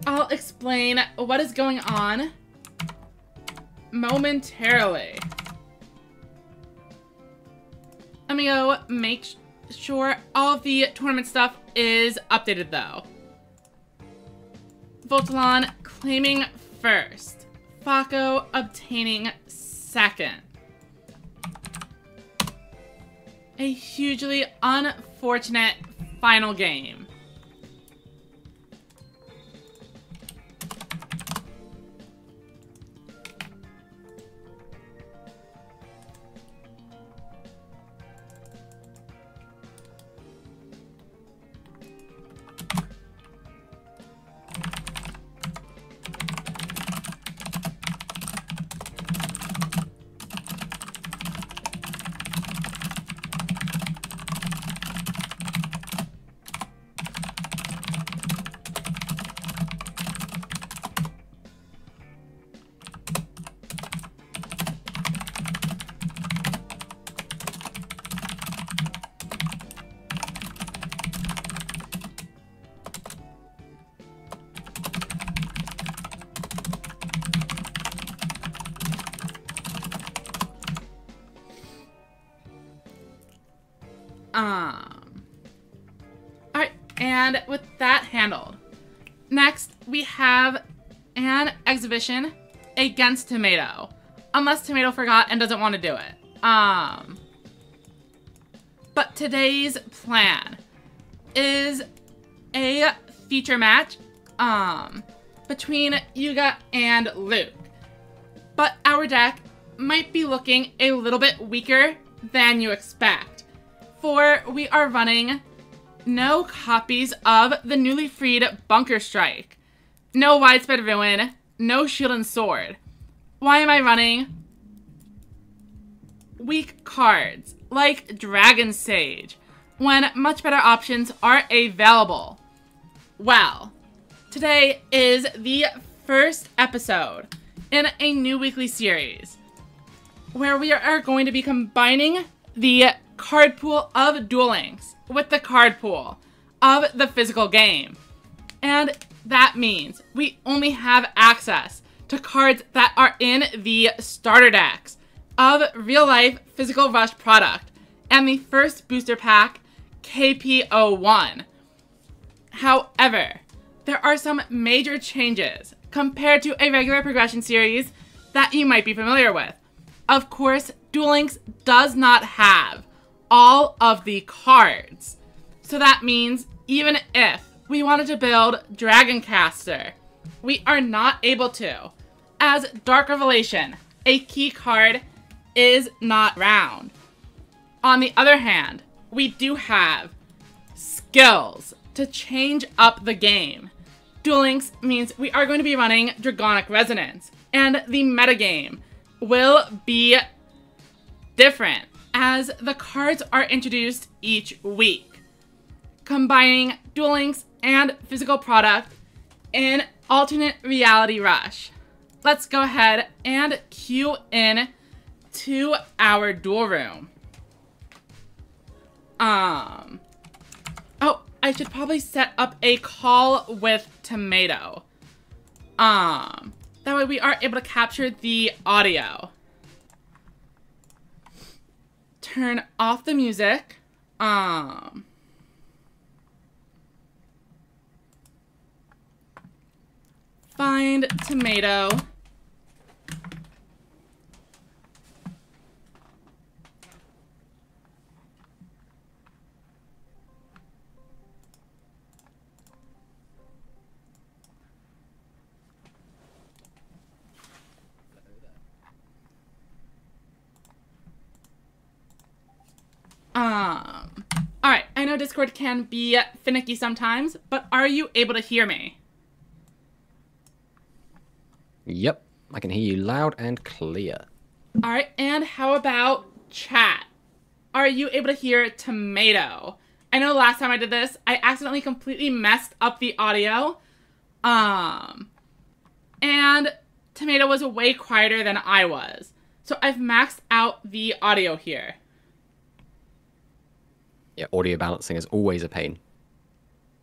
I'll explain what is going on momentarily. Let me go make sure all of the tournament stuff is updated though. Voltalon claiming first. Falco obtaining second. A hugely unfortunate final game. An exhibition against Tomato. Unless Tomato forgot and doesn't want to do it. Um. But today's plan is a feature match um between Yuga and Luke. But our deck might be looking a little bit weaker than you expect. For we are running no copies of the newly freed Bunker Strike, no Widespread Ruin, no Shield and Sword. Why am I running weak cards like Dragon Sage when much better options are available? Well, today is the first episode in a new weekly series where we are going to be combining the card pool of Duel Links with the card pool of the physical game. And that means we only have access to cards that are in the starter decks of real life physical rush product and the first booster pack KP01. However, there are some major changes compared to a regular progression series that you might be familiar with. Of course, Duel Links does not have all of the cards. So that means even if we wanted to build Dragoncaster, we are not able to. As Dark Revelation, a key card, is not round. On the other hand, we do have skills to change up the game. Duel Links means we are going to be running Dragonic Resonance, and the metagame will be different as the cards are introduced each week, combining Duel Links and physical product in alternate reality rush. Let's go ahead and cue in to our duel room. Um, oh, I should probably set up a call with Tomato. Um, that way we are able to capture the audio. Turn off the music. Um, find Tomato. Um, all right, I know Discord can be finicky sometimes, but are you able to hear me? Yep, I can hear you loud and clear. All right, and how about chat? Are you able to hear Tomato? I know last time I did this, I accidentally completely messed up the audio. Um, and Tomato was way quieter than I was. So I've maxed out the audio here. Yeah, audio balancing is always a pain.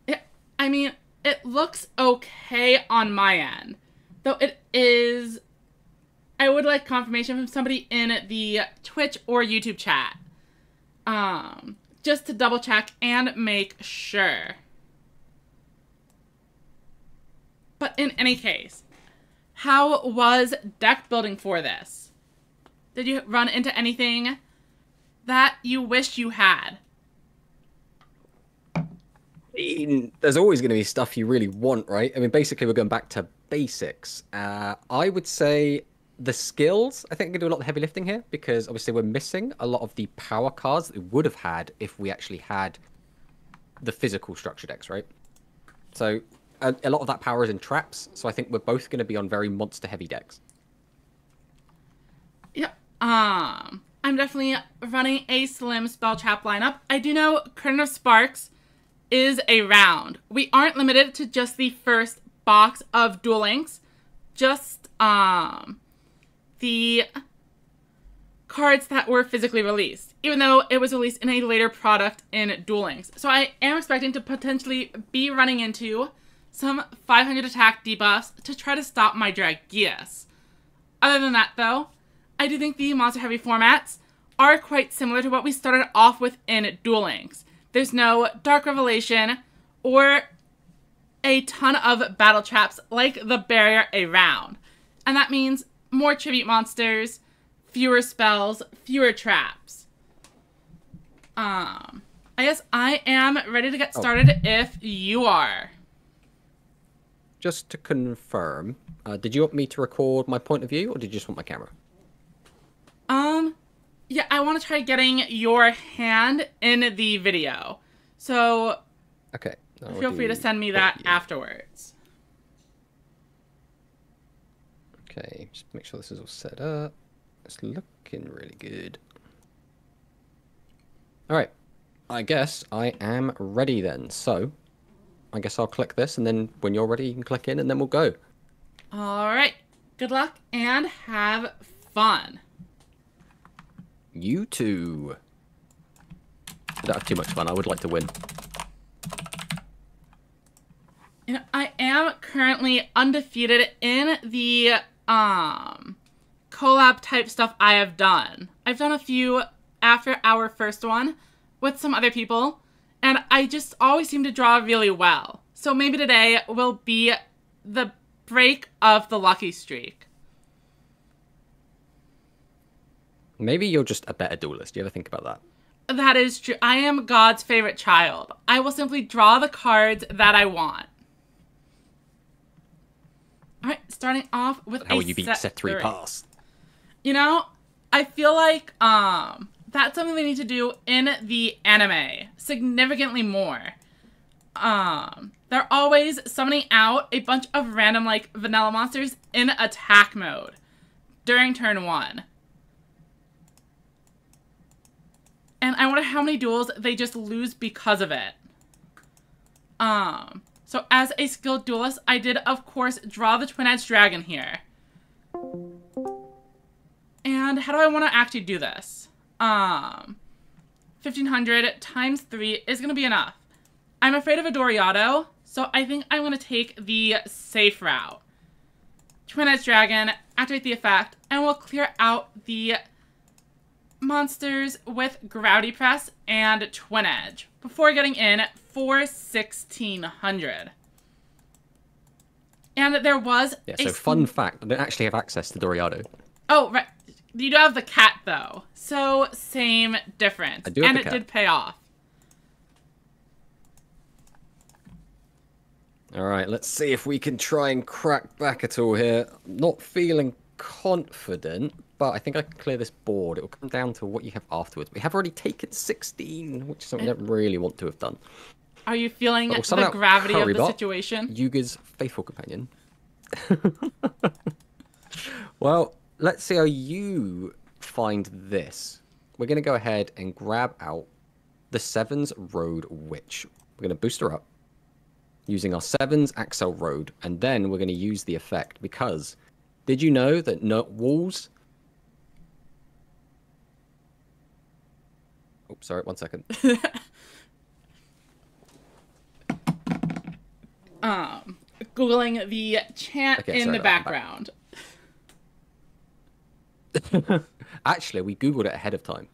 Yeah, I mean, it looks okay on my end. Though it is. I would like confirmation from somebody in the Twitch or YouTube chat. Um, just to double check and make sure. But in any case, how was deck building for this? Did you run into anything that you wish you had? there's always going to be stuff you really want, right? I mean, basically, we're going back to basics. Uh, I would say the skills, I think, are going to do a lot of heavy lifting here because obviously we're missing a lot of the power cards that we would have had if we actually had the physical structure decks, right? So a, a lot of that power is in traps, so I think we're both going to be on very monster heavy decks. Yep. Um, I'm definitely running a slim spell trap lineup. I do know Curtain of Sparks is a round. We aren't limited to just the first box of Duel Links, just um the cards that were physically released, even though it was released in a later product in Duel Links. So I am expecting to potentially be running into some 500 attack debuffs to try to stop my Dragias. Other than that, though, I do think the monster heavy formats are quite similar to what we started off with in Duel Links. There's no Dark Revelation or a ton of battle traps like the barrier around. And that means more tribute monsters, fewer spells, fewer traps. Um, I guess I am ready to get Oh. started if you are. Just to confirm, uh, did you want me to record my point of view, or did you just want my camera? Um, yeah, I want to try getting your hand in the video. So Okay. I'll feel free to send me that view. afterwards. Okay, just make sure this is all set up. It's looking really good. All right, I guess I am ready then. So, I guess I'll click this, and then when you're ready, you can click in, and then we'll go. All right. Good luck and have fun. You too. That's too much fun. I would like to win. Know, I am currently undefeated in the um collab type stuff I have done. I've done a few after our first one with some other people, and I just always seem to draw really well. So maybe today will be the break of the lucky streak. Maybe you're just a better duelist. Do you ever think about that? That is true. I am God's favorite child. I will simply draw the cards that I want. All right, starting off with How a will you beat set set three three. pass? You know, I feel like um that's something they need to do in the anime significantly more. Um, they're always summoning out a bunch of random like vanilla monsters in attack mode during turn one. And I wonder how many duels they just lose because of it. Um, so as a skilled duelist, I did of course draw the twin edged dragon here. And how do I want to actually do this? Um, 1500 times 3 is going to be enough. I'm afraid of a Doriado, so I think I'm going to take the safe route. Twin Edge Dragon, activate the effect, and we'll clear out the monsters with Gravity Press and Twin Edge before getting in for 1600. And that there was Yeah. a So, fun fact: I don't actually have access to Doriado. Oh, right. You do have the cat though. So same difference. I do have and the it cat. did pay off. All right, let's see if we can try and crack back at all here. Not feeling confident, but I think I can clear this board. It will come down to what you have afterwards. We have already taken 16, which is something eh. I don't really want to have done. Are you feeling the gravity of the Haribot, situation? Yuga's faithful companion. well, let's see how you find this. We're going to go ahead and grab out the Sevens Road Witch. We're going to boost her up using our Sevens Axel Road, and then we're going to use the effect because did you know that no walls? Oh, sorry, one second. Um, googling the chant Okay, in the background. Actually, we googled it ahead of time.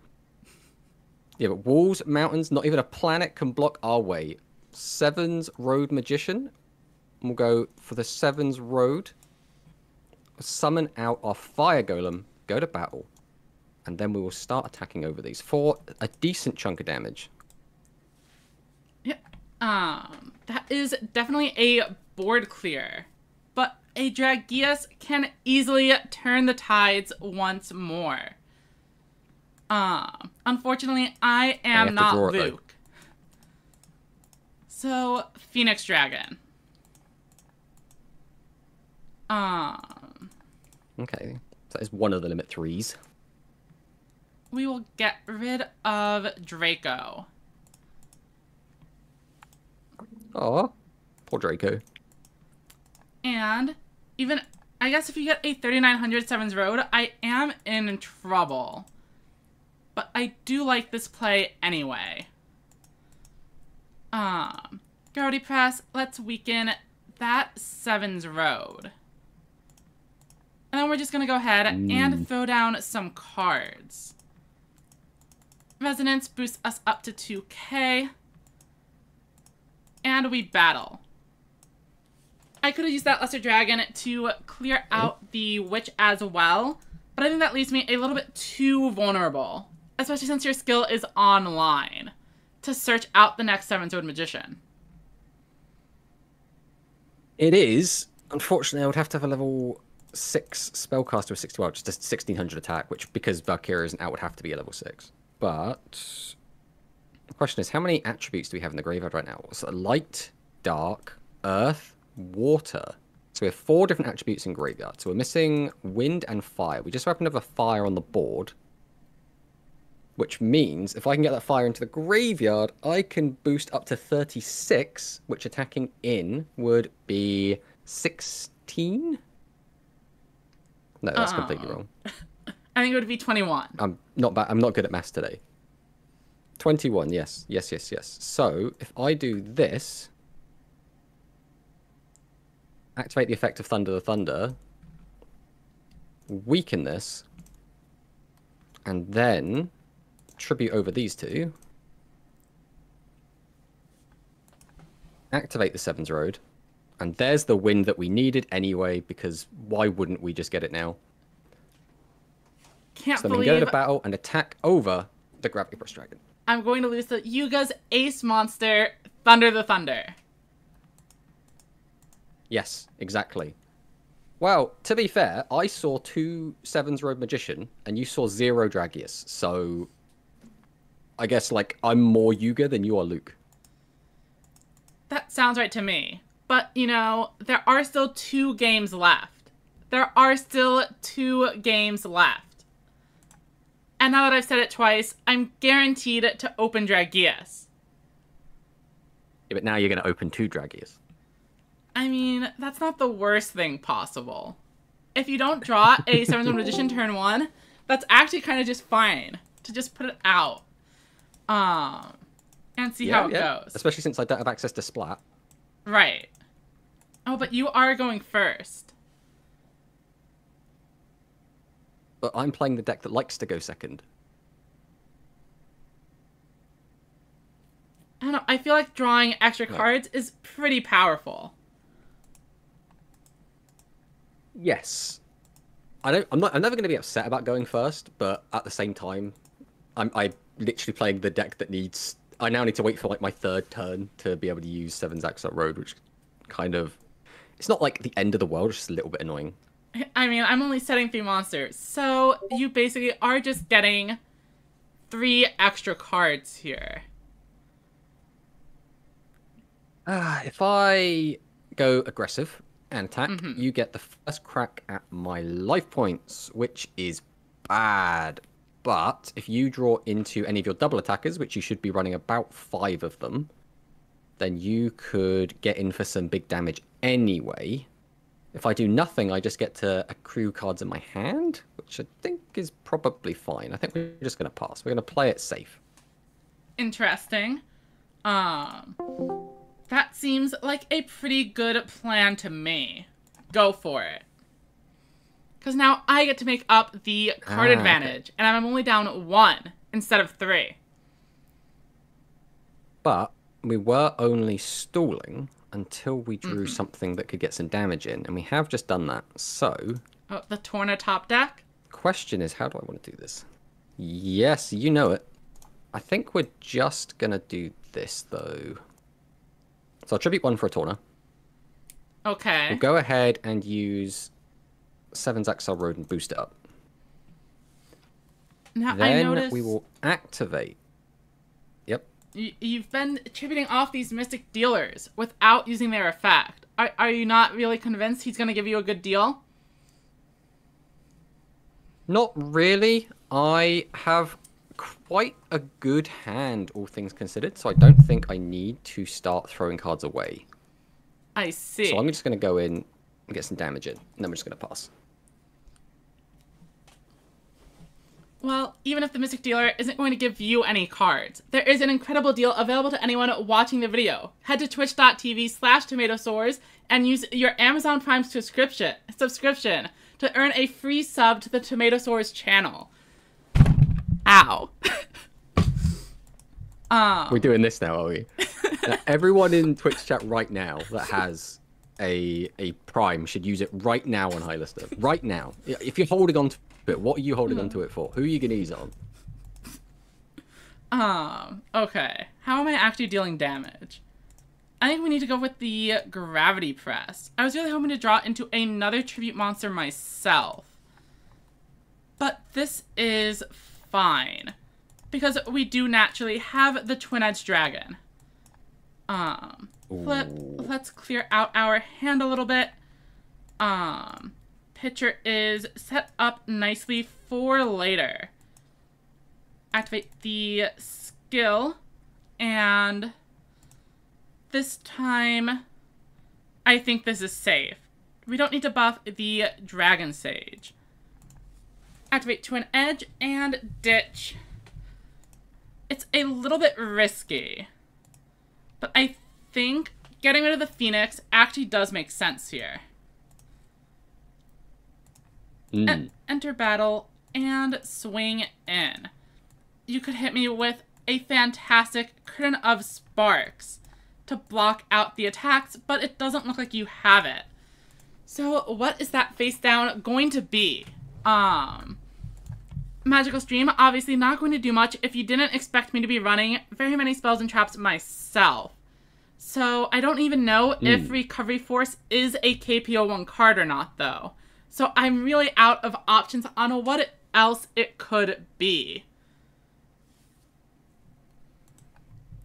Yeah, but walls, mountains, not even a planet can block our way. Sevens Road Magician. We'll go for the Sevens Road. Summon out our Fire Golem. Go to battle. And then we will start attacking over these for a decent chunk of damage. Yeah. Um, that is definitely a board clear. But a Dragias can easily turn the tides once more. Um, unfortunately, I am to not draw it, though. Luke. So, Phoenix Dragon. Um, Okay, so that is one of the limit threes. we will get rid of Draco. Oh, poor Draco. And even, I guess if you get a 3900 Sevens Road, I am in trouble. But I do like this play anyway. Um, Gravity Press, let's weaken that Sevens Road. And then we're just gonna go ahead and Mm. throw down some cards. Resonance boosts us up to 2k. And we battle. I could have used that Lesser Dragon to clear out the Witch as well, but I think that leaves me a little bit too vulnerable, especially since your skill is online, to search out the next Sevens Road Magician. It is. Unfortunately, I would have to have a level 6 spellcaster with 60 well, just a 1600 attack, which because Valkyria isn't out would have to be a level 6. But question is, how many attributes do we have in the graveyard right now? So light, dark, earth, water. So we have four different attributes in graveyard. So we're missing wind and fire. We just happen to have a fire on the board. Which means if I can get that fire into the graveyard, I can boost up to 36, which attacking in would be 16? No, that's ah. completely Oh. wrong. I think it would be 21. I'm not bad. I'm not good at maths today. 21, yes. Yes, yes, yes. So if I do this, activate the effect of Thunder the Thunder, weaken this, and then tribute over these two, activate the Sevens Road, and there's the win that we needed anyway, because why wouldn't we just get it now? Can't So then we can go believe to battle and attack over the Gravity Press Dragon. I'm going to lose to Yuga's ace monster, Thunder the Thunder. Yes, exactly. Well, to be fair, I saw two Sevens Road Magician, and you saw zero Dragias. So, I guess like I'm more Yuga than you are Luke. That sounds right to me. But, you know, there are still two games left. There are still two games left. And now that I've said it twice, I'm guaranteed to open Dragias. Yeah, but now you're going to open two Dragias. I mean, that's not the worst thing possible. If you don't draw a Sevens Road Magician turn one, that's actually kind of just fine to just put it out. Um, and see how it goes. Especially since I don't have access to Splat. Right. Oh, but you are going first. But I'm playing the deck that likes to go second. I don't know. I feel like drawing extra cards is pretty powerful. Yes. I don't. I'm not. I'm never going to be upset about going first, but at the same time, I'm. I literally playing the deck that needs. I now need to wait for like my third turn to be able to use Seven's Axel Road, which kind of. It's not like the end of the world. It's just a little bit annoying. I mean, I'm only setting three monsters, so you basically are just getting three extra cards here. Ah, if I go aggressive and attack, you get the first crack at my life points, which is bad. But if you draw into any of your double attackers, which you should be running about five of them, then you could get in for some big damage anyway. If I do nothing, I just get to accrue cards in my hand, which I think is probably fine. I think we're just going to pass. We're going to play it safe. Interesting. Um, that seems like a pretty good plan to me. Go for it. Because now I get to make up the card Ah, okay. advantage, and I'm only down one instead of three. But we were only stalling until we drew mm-hmm. something that could get some damage in, and we have just done that. So, Oh, the Torna top deck? question is, how do I want to do this? Yes, you know it. I think we're just gonna do this though. So I'll tribute one for a Torna. Okay. We'll go ahead and use Seven's Axel Road and boost it up. Now I Then noticed we will activate. You've been attributing off these mystic dealers without using their effect. Are, are you not really convinced he's going to give you a good deal? Not really. I have quite a good hand, all things considered, so I don't think I need to start throwing cards away. I see. So I'm just going to go in and get some damage in, and then we're just going to pass. Well, even if the Mystic Dealer isn't going to give you any cards, there is an incredible deal available to anyone watching the video. Head to twitch.tv slash tomatosaurs and use your Amazon Prime subscription subscription to earn a free sub to the Tomatosaurs channel. Ow. Um, We're doing this now, are we? Everyone in Twitch chat right now that has a a prime should use it right now on Hylaster. Right now. If you're holding on to it, what are you holding on to it for? Who are you gonna use it on? Um, okay. How am I actually dealing damage? I think we need to go with the Gravity Press. I was really hoping to draw into another Tribute Monster myself. But this is fine. Because we do naturally have the Twin Edge Dragon. Um, flip. Ooh. Let's clear out our hand a little bit. Um, picture is set up nicely for later activate the skill and this time I think this is safe. We don't need to buff the Dragon Sage. Activate to an Edge and Ditch. It's a little bit risky, but I think getting rid of the Phoenix actually does make sense here. Mm. En- enter battle and swing in. You could hit me with a fantastic curtain of sparks to block out the attacks, but it doesn't look like you have it. So what is that face down going to be? Um Magical Stream, obviously not going to do much if you didn't expect me to be running very many spells and traps myself. So I don't even know if Recovery Force is a KP01 card or not, though. So I'm really out of options on what else it could be.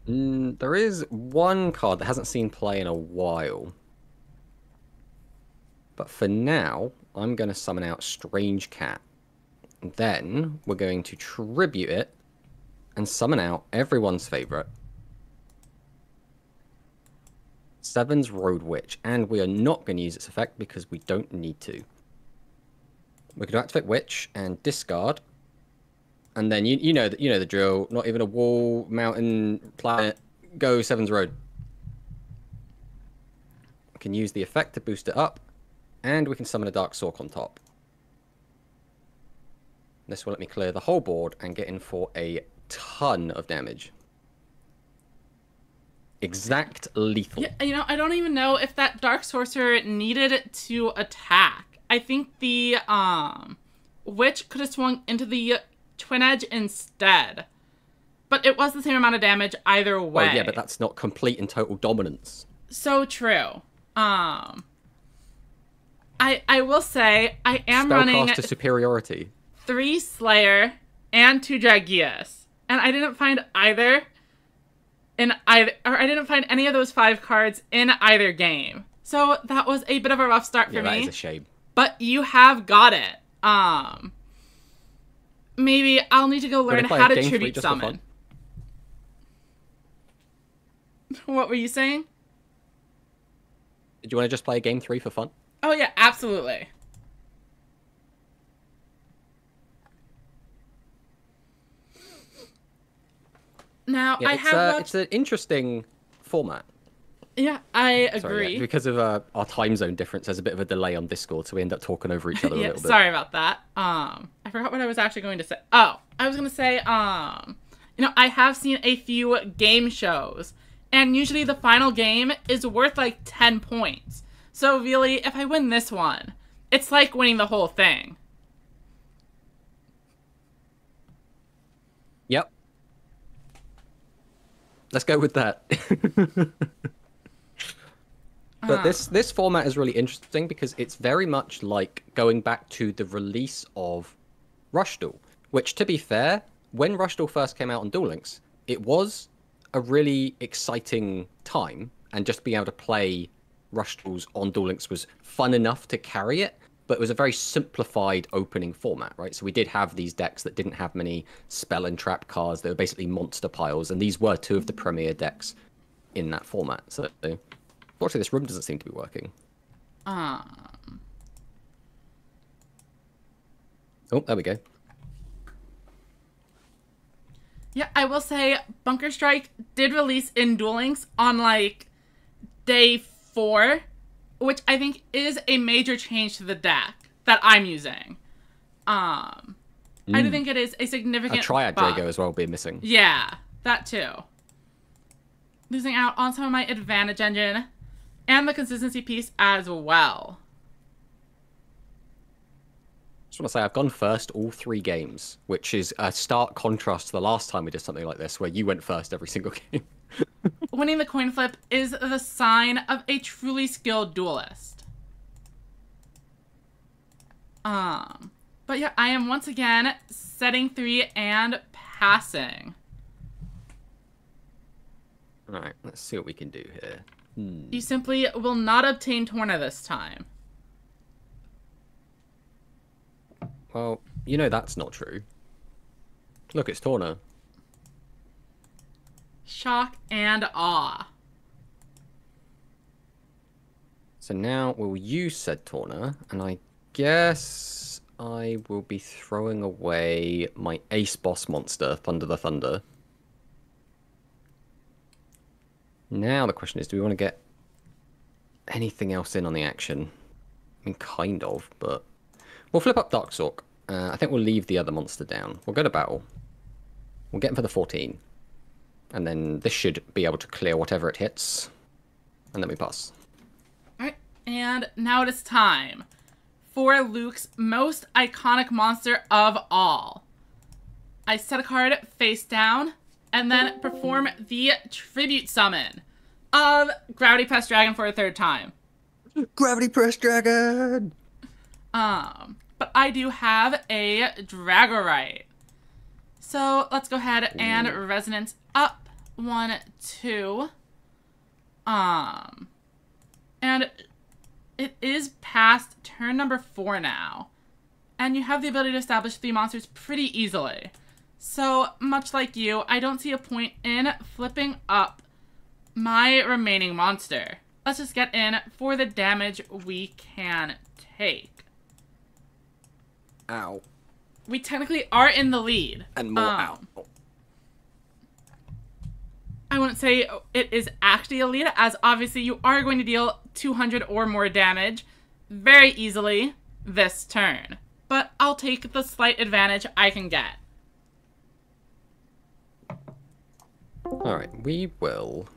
Mm, there is one card that hasn't seen play in a while. But for now, I'm going to summon out Strange Cat. Then we're going to tribute it and summon out everyone's favorite. Seven's Road Witch, and we are not going to use its effect because we don't need to. We're going to activate Witch and discard, and then you you know you know the drill. Not even a wall, mountain, planet. Go Seven's Road. We can use the effect to boost it up, and we can summon a Dark Sork on top. This will let me clear the whole board and get in for a ton of damage. Exact lethal. Yeah, you know, I don't even know if that Dark Sorcerer needed to attack. I think the um Witch could have swung into the Twin Edge instead. But it was the same amount of damage either way. Well, Oh, yeah, but that's not complete and total dominance. so true. Um I I will say I am Spellcaster running to superiority. three Slayer and two Dragias. And I didn't find either in either or I didn't find any of those five cards in either game. So that was a bit of a rough start for Yeah, that me. is a shame. But you have got it. Um maybe I'll need to go learn how to tribute just for fun? summon. What were you saying? Do you want to just play a game three for fun? Oh yeah, absolutely. Now Yeah, I it's, have uh, watched- it's an interesting format. Yeah, I agree. Sorry, yeah, because of uh, our time zone difference, there's a bit of a delay on Discord, so we end up talking over each other a little bit. sorry about that. Um, I forgot what I was actually going to say. Oh, I was going to say, um, you know, I have seen a few game shows, and usually the final game is worth like 10 points. So really, if I win this one, it's like winning the whole thing. Yep. Let's go with that. but ah. this this format is really interesting because it's very much like going back to the release of Rush Duel, which to be fair, when Rush Duel first came out on Duel Links, it was a really exciting time and just being able to play Rush Duels on Duel Links was fun enough to carry it, but it was a very simplified opening format, right? So we did have these decks that didn't have many spell and trap cards. They were basically monster piles, and these were two of the premier decks in that format. So, fortunately, this room doesn't seem to be working. Um, Oh, there we go. yeah, I will say Bunker Strike did release in Duel Links on like day four, which I think is a major change to the deck that I'm using. Um, I do think it is a significant. A Triad buff. Drago as well being missing. Yeah, that too. losing out on some of my advantage engine and the consistency piece as well. just want to say I've gone first all three games, which is a stark contrast to the last time we did something like this, where you went first every single game. Winning the coin flip is the sign of a truly skilled duelist. Um, but yeah, I am once again setting three and passing. All right, let's see what we can do here. Hmm. You simply will not obtain Torna this time. Well, you know that's not true. Look, it's Torna. Shock and awe. So now we'll use said Torna, and I guess I will be throwing away my ace boss monster, Thunder the Thunder. Now the question is, do we want to get anything else in on the action? I mean, kind of, but... We'll flip up Dark Uh, I think we'll leave the other monster down. We'll go to battle. We'll get him for the 14. And then this should be able to clear whatever it hits. And then we pass. Alright, and now it is time for Luke's most iconic monster of all. I set a card face down and then perform the tribute summon of Gravity Press Dragon for a third time. Gravity Press Dragon! Um, but I do have a Dragorite. So let's go ahead and resonance up one, two. Um, and it is past turn number four now. And you have the ability to establish three monsters pretty easily. So, much like you, I don't see a point in flipping up my remaining monster. Let's just get in for the damage we can take. Ow. We technically are in the lead. And more Um, ow. I wouldn't say it is actually a lead, as obviously you are going to deal 200 or more damage very easily this turn. But I'll take the slight advantage I can get. Alright, we will...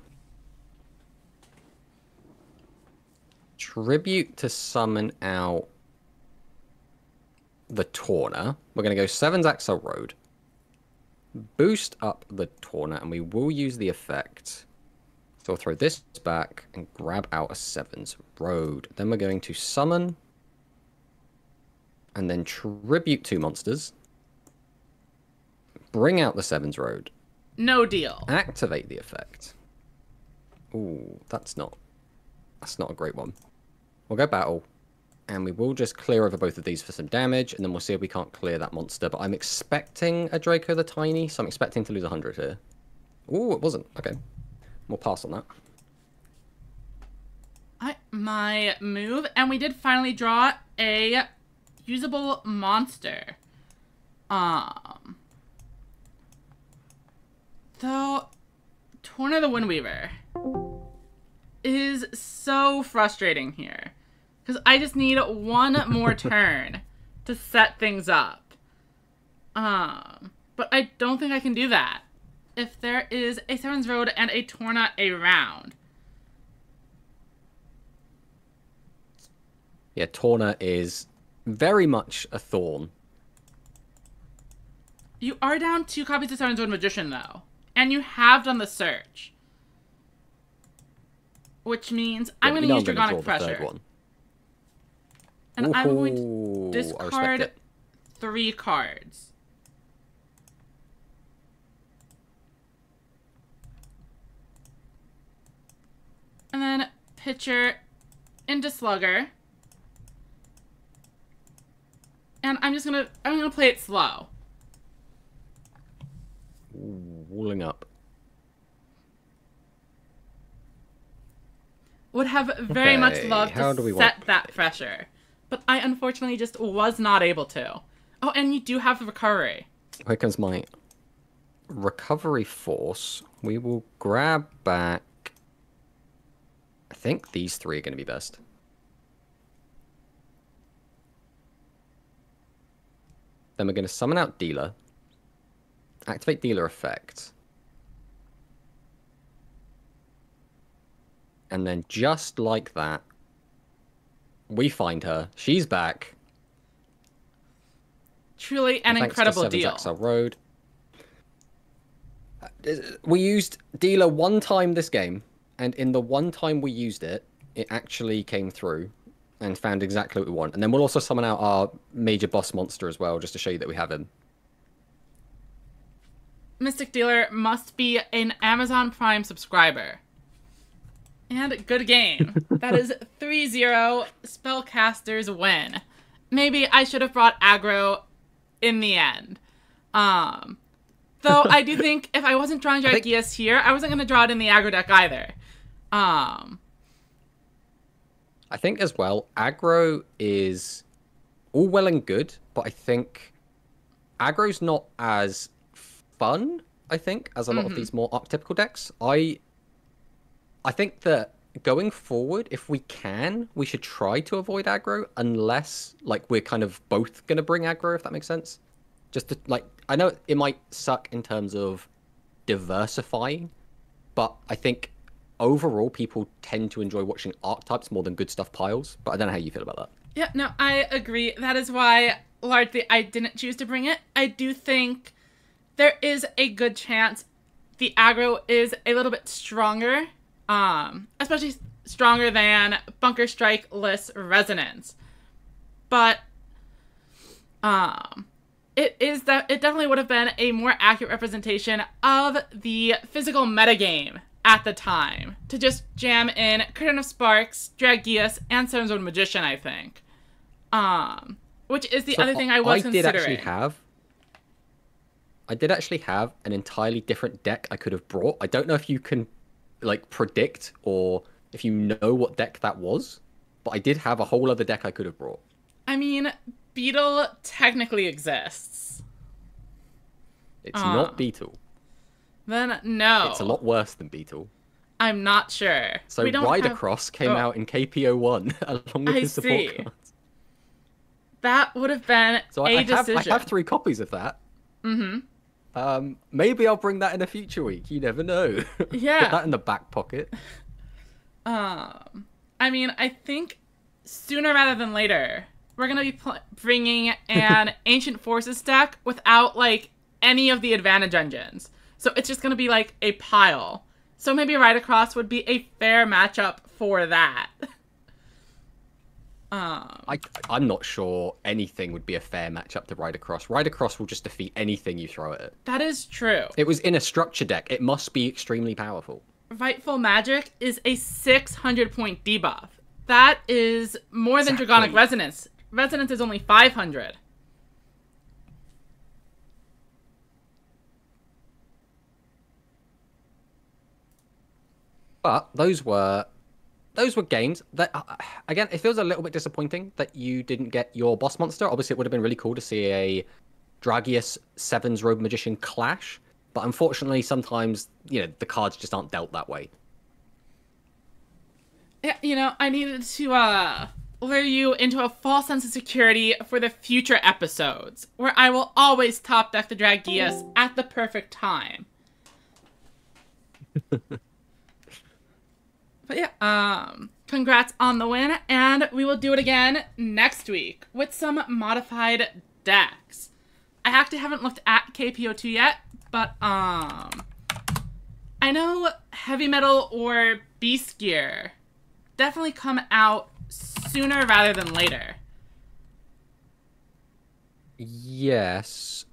Tribute to summon out the Torna. We're going to go 7's Axel Road. Boost up the Torna, and we will use the effect. So we'll throw this back and grab out a 7's Road. Then we're going to summon. And then tribute two monsters. Bring out the 7's Road. No deal. Activate the effect. Ooh, that's not... That's not a great one. We'll go battle. And we will just clear over both of these for some damage. And then we'll see if we can't clear that monster. But I'm expecting a Draco the Tiny. So I'm expecting to lose 100 here. Ooh, it wasn't. Okay. We'll pass on that. I, my move, and we did finally draw a usable monster. Um, though, Torna the Windweaver is so frustrating here because I just need one more turn to set things up. Um, but I don't think I can do that if there is a Seven's Road and a Torna around. Yeah, Torna is very much a thorn. You are down two copies of Seven's Road Magician, though. And you have done the search. Which means I'm going to use Dragonic draw the third Pressure. And I'm going to Ooh, discard three cards. And then pitcher into Slugger. And I'm just gonna I'm gonna play it slow. Walling up. Would have very much loved how to want set that pressure. But I unfortunately just was not able to. Oh, and you do have the recovery. Here comes my recovery force. We will grab back. I think these three are going to be best. Then we're going to summon out dealer. Activate dealer effect. And then just like that, we find her. She's back. Truly an to incredible Seven deal. Road. Uh, We used dealer one time this game, and in the one time we used it, it actually came through and found exactly what we want. And then we'll also summon out our major boss monster as well, just to show you that we have him. Mystic Dealer must be an Amazon Prime subscriber. And good game. that is 3 0 Spellcasters win. Maybe I should have brought aggro in the end. Um, though I do think if I wasn't drawing Dragias here, I wasn't going to draw it in the aggro deck either. Um, I think as well, aggro is all well and good, but I think aggro's not as fun. I think as a lot of mm-hmm. these more archetypical decks. I I think that going forward, if we can, we should try to avoid aggro unless like we're kind of both gonna bring aggro, if that makes sense. Just to like, I know it might suck in terms of diversifying, but I think overall people tend to enjoy watching archetypes more than good stuff piles. But I don't know how you feel about that. Yeah, no, I agree. That is why largely I didn't choose to bring it. I do think there is a good chance the aggro is a little bit stronger, um, especially stronger than Bunker Strike List Resonance. But um it is that it definitely would have been a more accurate representation of the physical metagame at the time to just jam in Curtain of Sparks, Dragias, and Sevens Road Magician, I think. Um, which is the So other thing I was did considering. actually have. I did actually have an entirely different deck I could have brought. I don't know if you can, like, predict or if you know what deck that was, but I did have a whole other deck I could have brought. I mean, Beetle technically exists. It's Ah. not Beetle. Then no, It's a lot worse than Beetle. I'm not sure. So we don't Rider have- Cross came Oh. out in KPO one along with I the support see. cards. That would have been So a I, I have decision. I have three copies of that. Mm-hmm. Um, maybe I'll bring that in a future week. You never know. Yeah. Put that in the back pocket. Um, I mean, I think sooner rather than later, we're gonna be bringing an ancient forces deck without like any of the advantage engines. So it's just gonna be like a pile. So maybe Rider Cross would be a fair matchup for that. Um, I, I'm not sure anything would be a fair matchup to Rider Cross. Rider Cross will just defeat anything you throw at it. that is true. It was in a structure deck. It must be extremely powerful. Rightful Magic is a 600 point debuff. That is more than Dragonic Resonance. Resonance is only 500. But those were those were games that uh, again it feels a little bit disappointing that you didn't get your boss monster. Obviously, it would have been really cool to see a Dragias Sevens Road Magician clash, but unfortunately, sometimes you know the cards just aren't dealt that way. Yeah, you know, I needed to uh lure you into a false sense of security for the future episodes, where I will always top deck the Dragias at the perfect time. but yeah, um, congrats on the win, and we will do it again next week with some modified decks. I actually haven't looked at KP02 yet, but um, I know heavy metal or beast gear definitely come out sooner rather than later. Yes,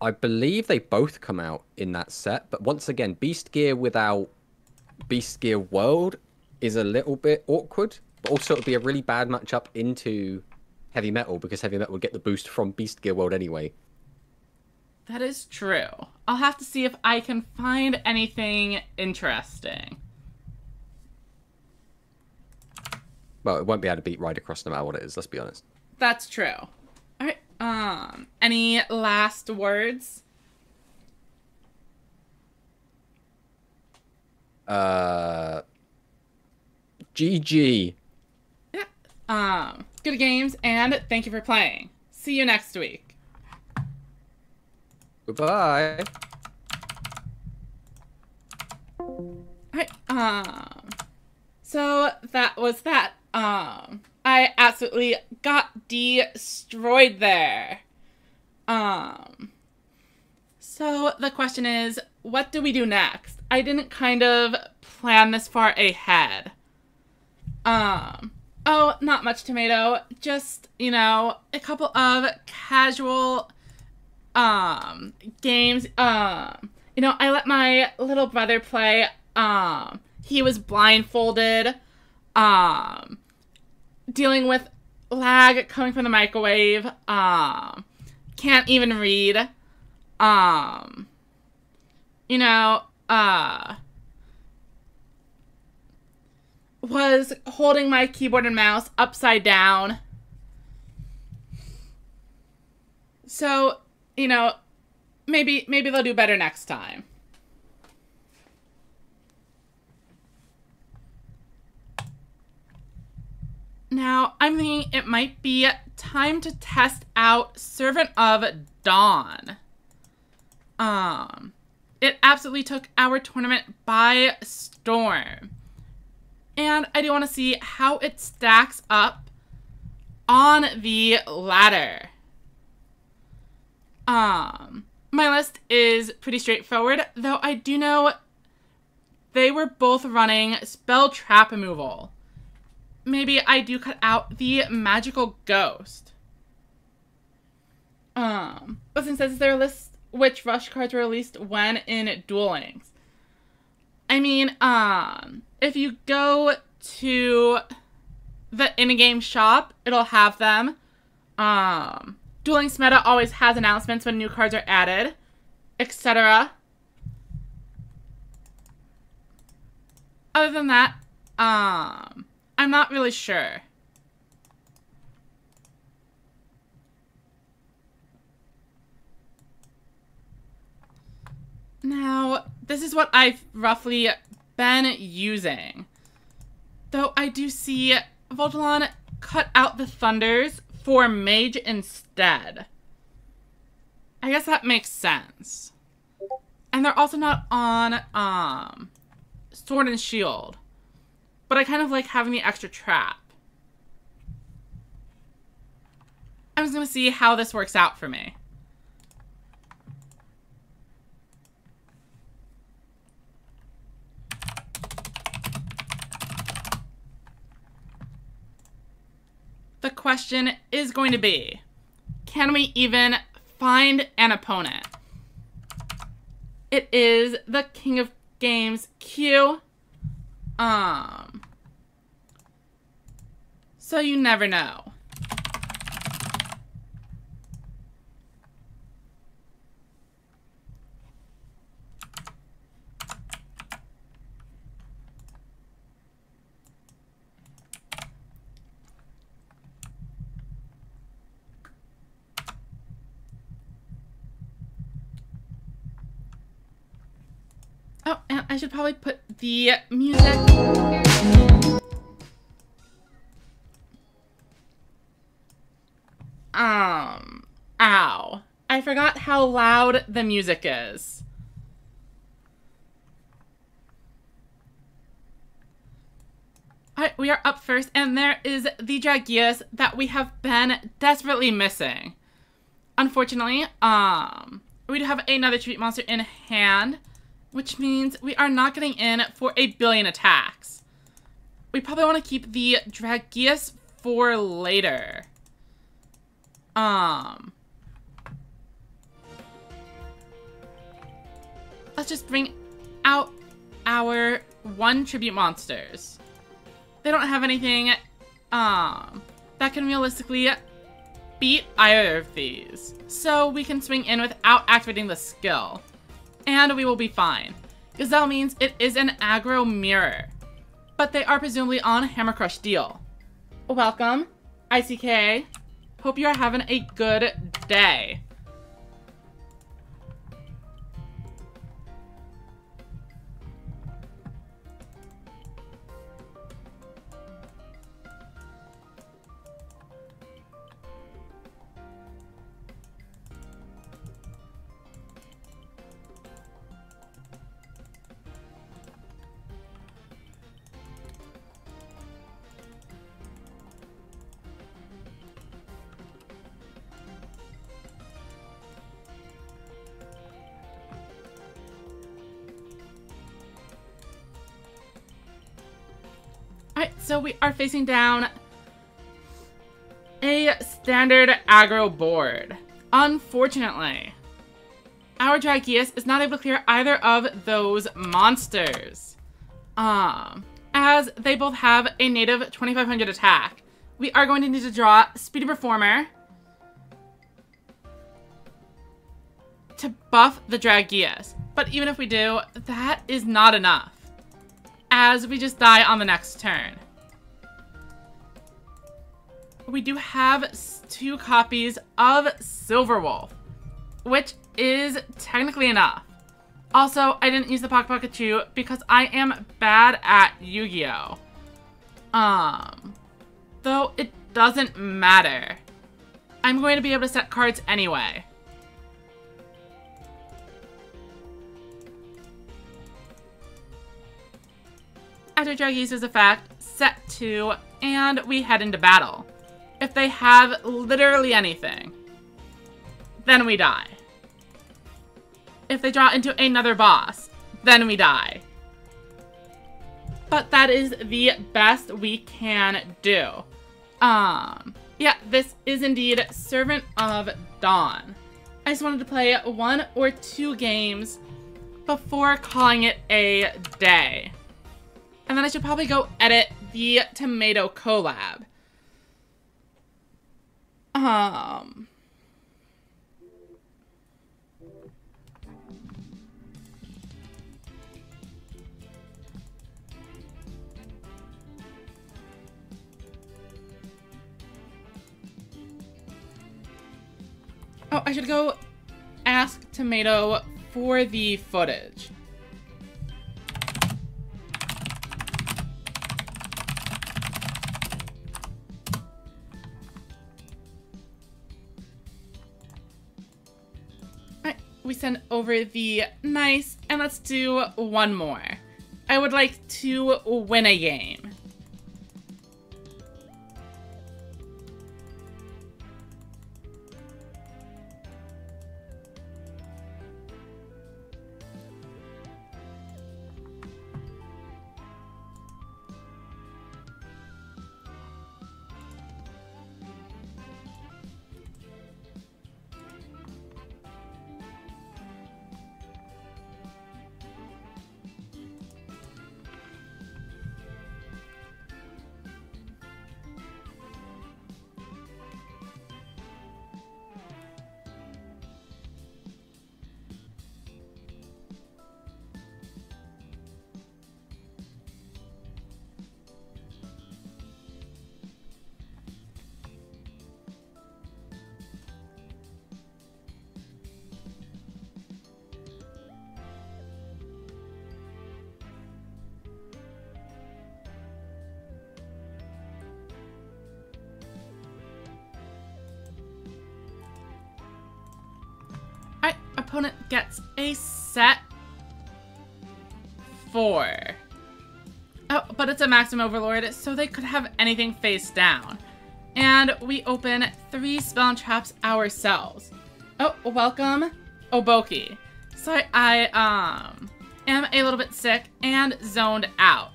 I believe they both come out in that set. But once again, Beast Gear without Beast Gear World is a little bit awkward. But also, it would be a really bad matchup into Heavy Metal because Heavy Metal would get the boost from Beast Gear World anyway. That is true. I'll have to see if I can find anything interesting. Well, it won't be able to beat Rider Cross no matter what it is. Let's be honest. That's true. All right. Um, any last words? Uh, GG. Yeah. Um, good games, and thank you for playing. See you next week. Goodbye. Um, So that was that. Um, I absolutely got destroyed there. Um, so the question is, what do we do next? I didn't kind of plan this far ahead. Um, oh, not much tomato. Just, you know, a couple of casual um games. Um, you know, I let my little brother play. Um, he was blindfolded. Um, dealing with lag coming from the microwave. Um, can't even read. Um, you know, uh, was holding my keyboard and mouse upside down. So, you know, maybe maybe they'll do better next time. Now, I'm thinking it might be time to test out Servant of Dawn. Um, it absolutely took our tournament by storm. And I do want to see how it stacks up on the ladder. Um, my list is pretty straightforward, though I do know they were both running spell trap removal. Maybe I do cut out the magical ghost. Um, but since this is their list, which rush cards were released when in Duel Links. I mean, um, if you go to the in-game shop, it'll have them. Um, Duel Links Meta always has announcements when new cards are added, etc. Other than that, um, I'm not really sure. Now, this is what I've roughly been using. Though I do see Voltalon cut out the Thunders for Mage instead. I guess that makes sense. And they're also not on um, Sword and Shield. But I kind of like having the extra trap. I'm just going to see how this works out for me. The question is going to be, can we even find an opponent? It is the King of Games Q. Um, so you never know. Oh, and I should probably put the music. Um, ow. I forgot how loud the music is. Alright, we are up first, and there is the Dragias that we have been desperately missing. Unfortunately, um, we do have another treat monster in hand which means we are not getting in for a billion attacks. We probably want to keep the Dragias for later. Um. Let's just bring out our one tribute monsters. They don't have anything um, that can realistically beat either of these. So we can swing in without activating the skill and we will be fine. Gazelle means it is an aggro mirror, but they are presumably on Hammer Crush deal. Welcome, ICK. Hope you are having a good day. Alright, so we are facing down a standard aggro board. Unfortunately, our Dragias is not able to clear either of those monsters. Um, as they both have a native 2500 attack. We are going to need to draw Speedy Performer to buff the Dragias. But even if we do, that is not enough. As we just die on the next turn. We do have two copies of Silverwolf, which is technically enough. Also, I didn't use the Pocket Pikachu because I am bad at Yu-Gi-Oh! Um, though it doesn't matter. I'm going to be able to set cards anyway. After Dragi's effect, set to, and we head into battle. If they have literally anything, then we die. If they draw into another boss, then we die. But that is the best we can do. Um, yeah, this is indeed Servant of Dawn. I just wanted to play one or two games before calling it a day. And then I should probably go edit the tomato collab. Um. Oh, I should go ask Tomato for the footage. We send over the nice, and let's do one more. I would like to win a game. Opponent gets a set four. Oh, but it's a Maximum Overlord, so they could have anything face down. And we open three spell and traps ourselves. Oh, welcome, Oboki. Sorry, I um am a little bit sick and zoned out.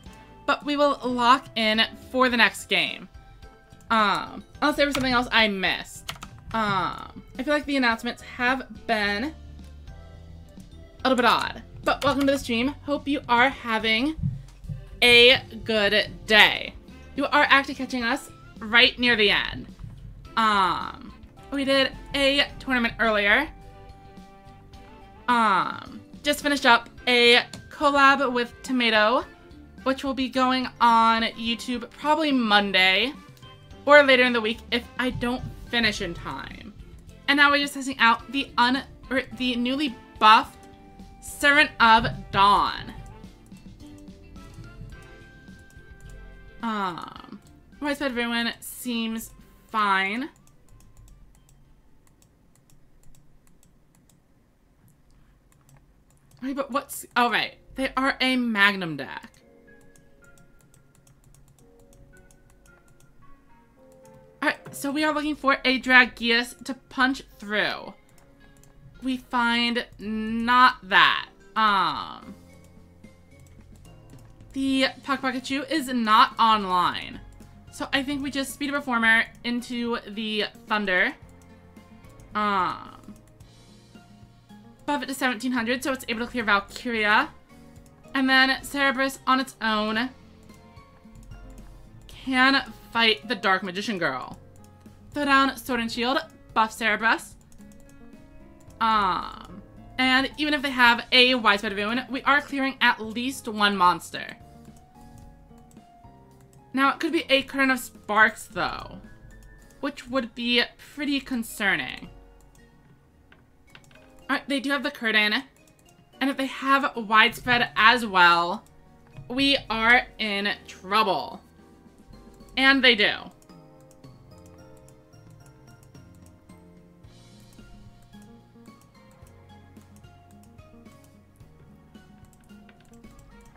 But we will lock in for the next game. Um, unless there was something else I missed. Um, I feel like the announcements have been a little bit odd. But welcome to the stream. Hope you are having a good day. You are actually catching us right near the end. Um, we did a tournament earlier. Um, just finished up a collab with Tomato, which will be going on YouTube probably Monday or later in the week if I don't finish in time. And now we're just testing out the un the newly buffed Servant of Dawn. Um, widespread everyone seems fine. Wait, but what's... Oh, right. They are a Magnum deck. Alright, so we are looking for a Dragias to punch through. We find not that. Um... the Pock Pikachu is not online. So I think we just Speedy Performer into the Thunder. Um, buff it to 1700 so it's able to clear Valkyria. And then Cerberus on its own can fight the Dark Magician Girl. Throw down Sword and Shield, buff Cerberus. Um, and even if they have a Widespread Ruin, we are clearing at least one monster. Now, it could be a Current of Sparks, though, which would be pretty concerning. Alright, they do have the curtain, and if they have widespread as well, we are in trouble. And they do.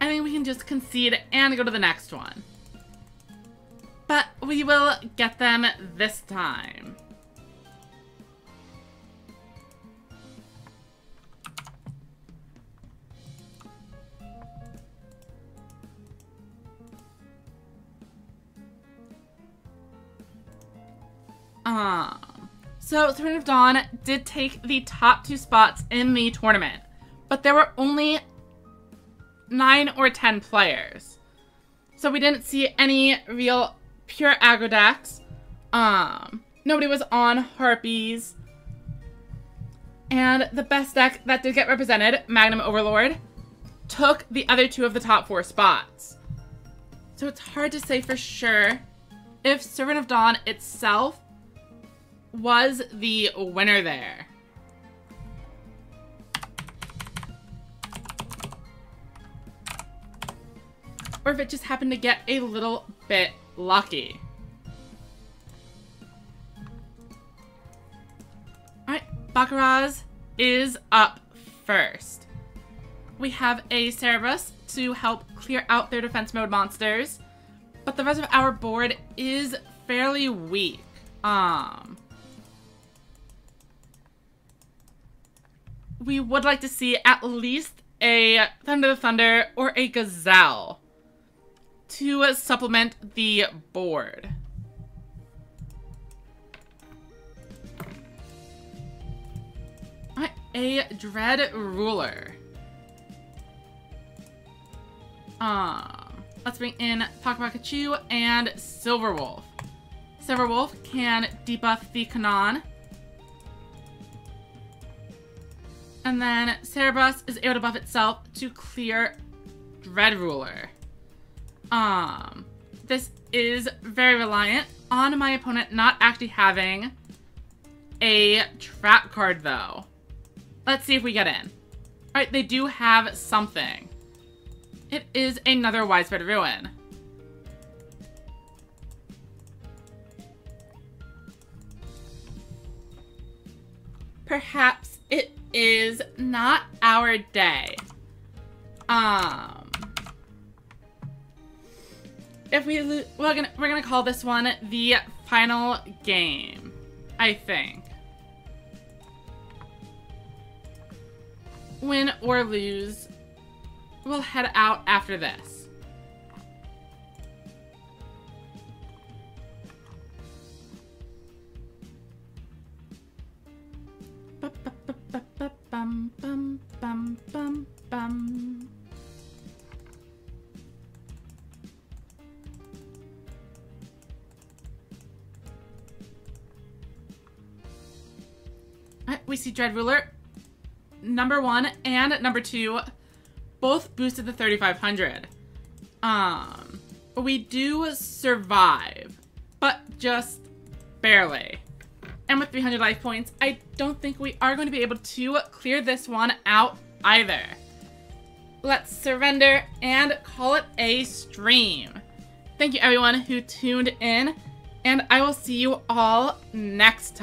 I think we can just concede and go to the next one. But we will get them this time. Um, so Servant of Dawn did take the top two spots in the tournament, but there were only nine or ten players. So we didn't see any real pure aggro decks. Um, nobody was on Harpies. And the best deck that did get represented, Magnum Overlord, took the other two of the top four spots. So it's hard to say for sure if Servant of Dawn itself was the winner there. Or if it just happened to get a little bit lucky. Alright, Baccaraz is up first. We have a Cerberus to help clear out their defense mode monsters, but the rest of our board is fairly weak. Um, we would like to see at least a Thunder the Thunder or a Gazelle to supplement the board. A Dread Ruler. Um, let's bring in Pock Pikachu and Silver Wolf. Silver Wolf can debuff the Kanon. And then Cerberus is able to buff itself to clear Dread Ruler. Um, this is very reliant on my opponent not actually having a trap card though. Let's see if we get in. Alright, they do have something. It is another Widespread Ruin. Perhaps it is not our day. Um, if we we're gonna we're gonna call this one the final game, I think. Win or lose, we'll head out after this. Bum, bum, bum, bum. We see Dread Ruler, number one and number two, both boosted to 3,500. Um, we do survive, but just barely. And with 300 life points, I don't think we are going to be able to clear this one out either. Let's surrender and call it a stream. Thank you everyone who tuned in, and I will see you all next time.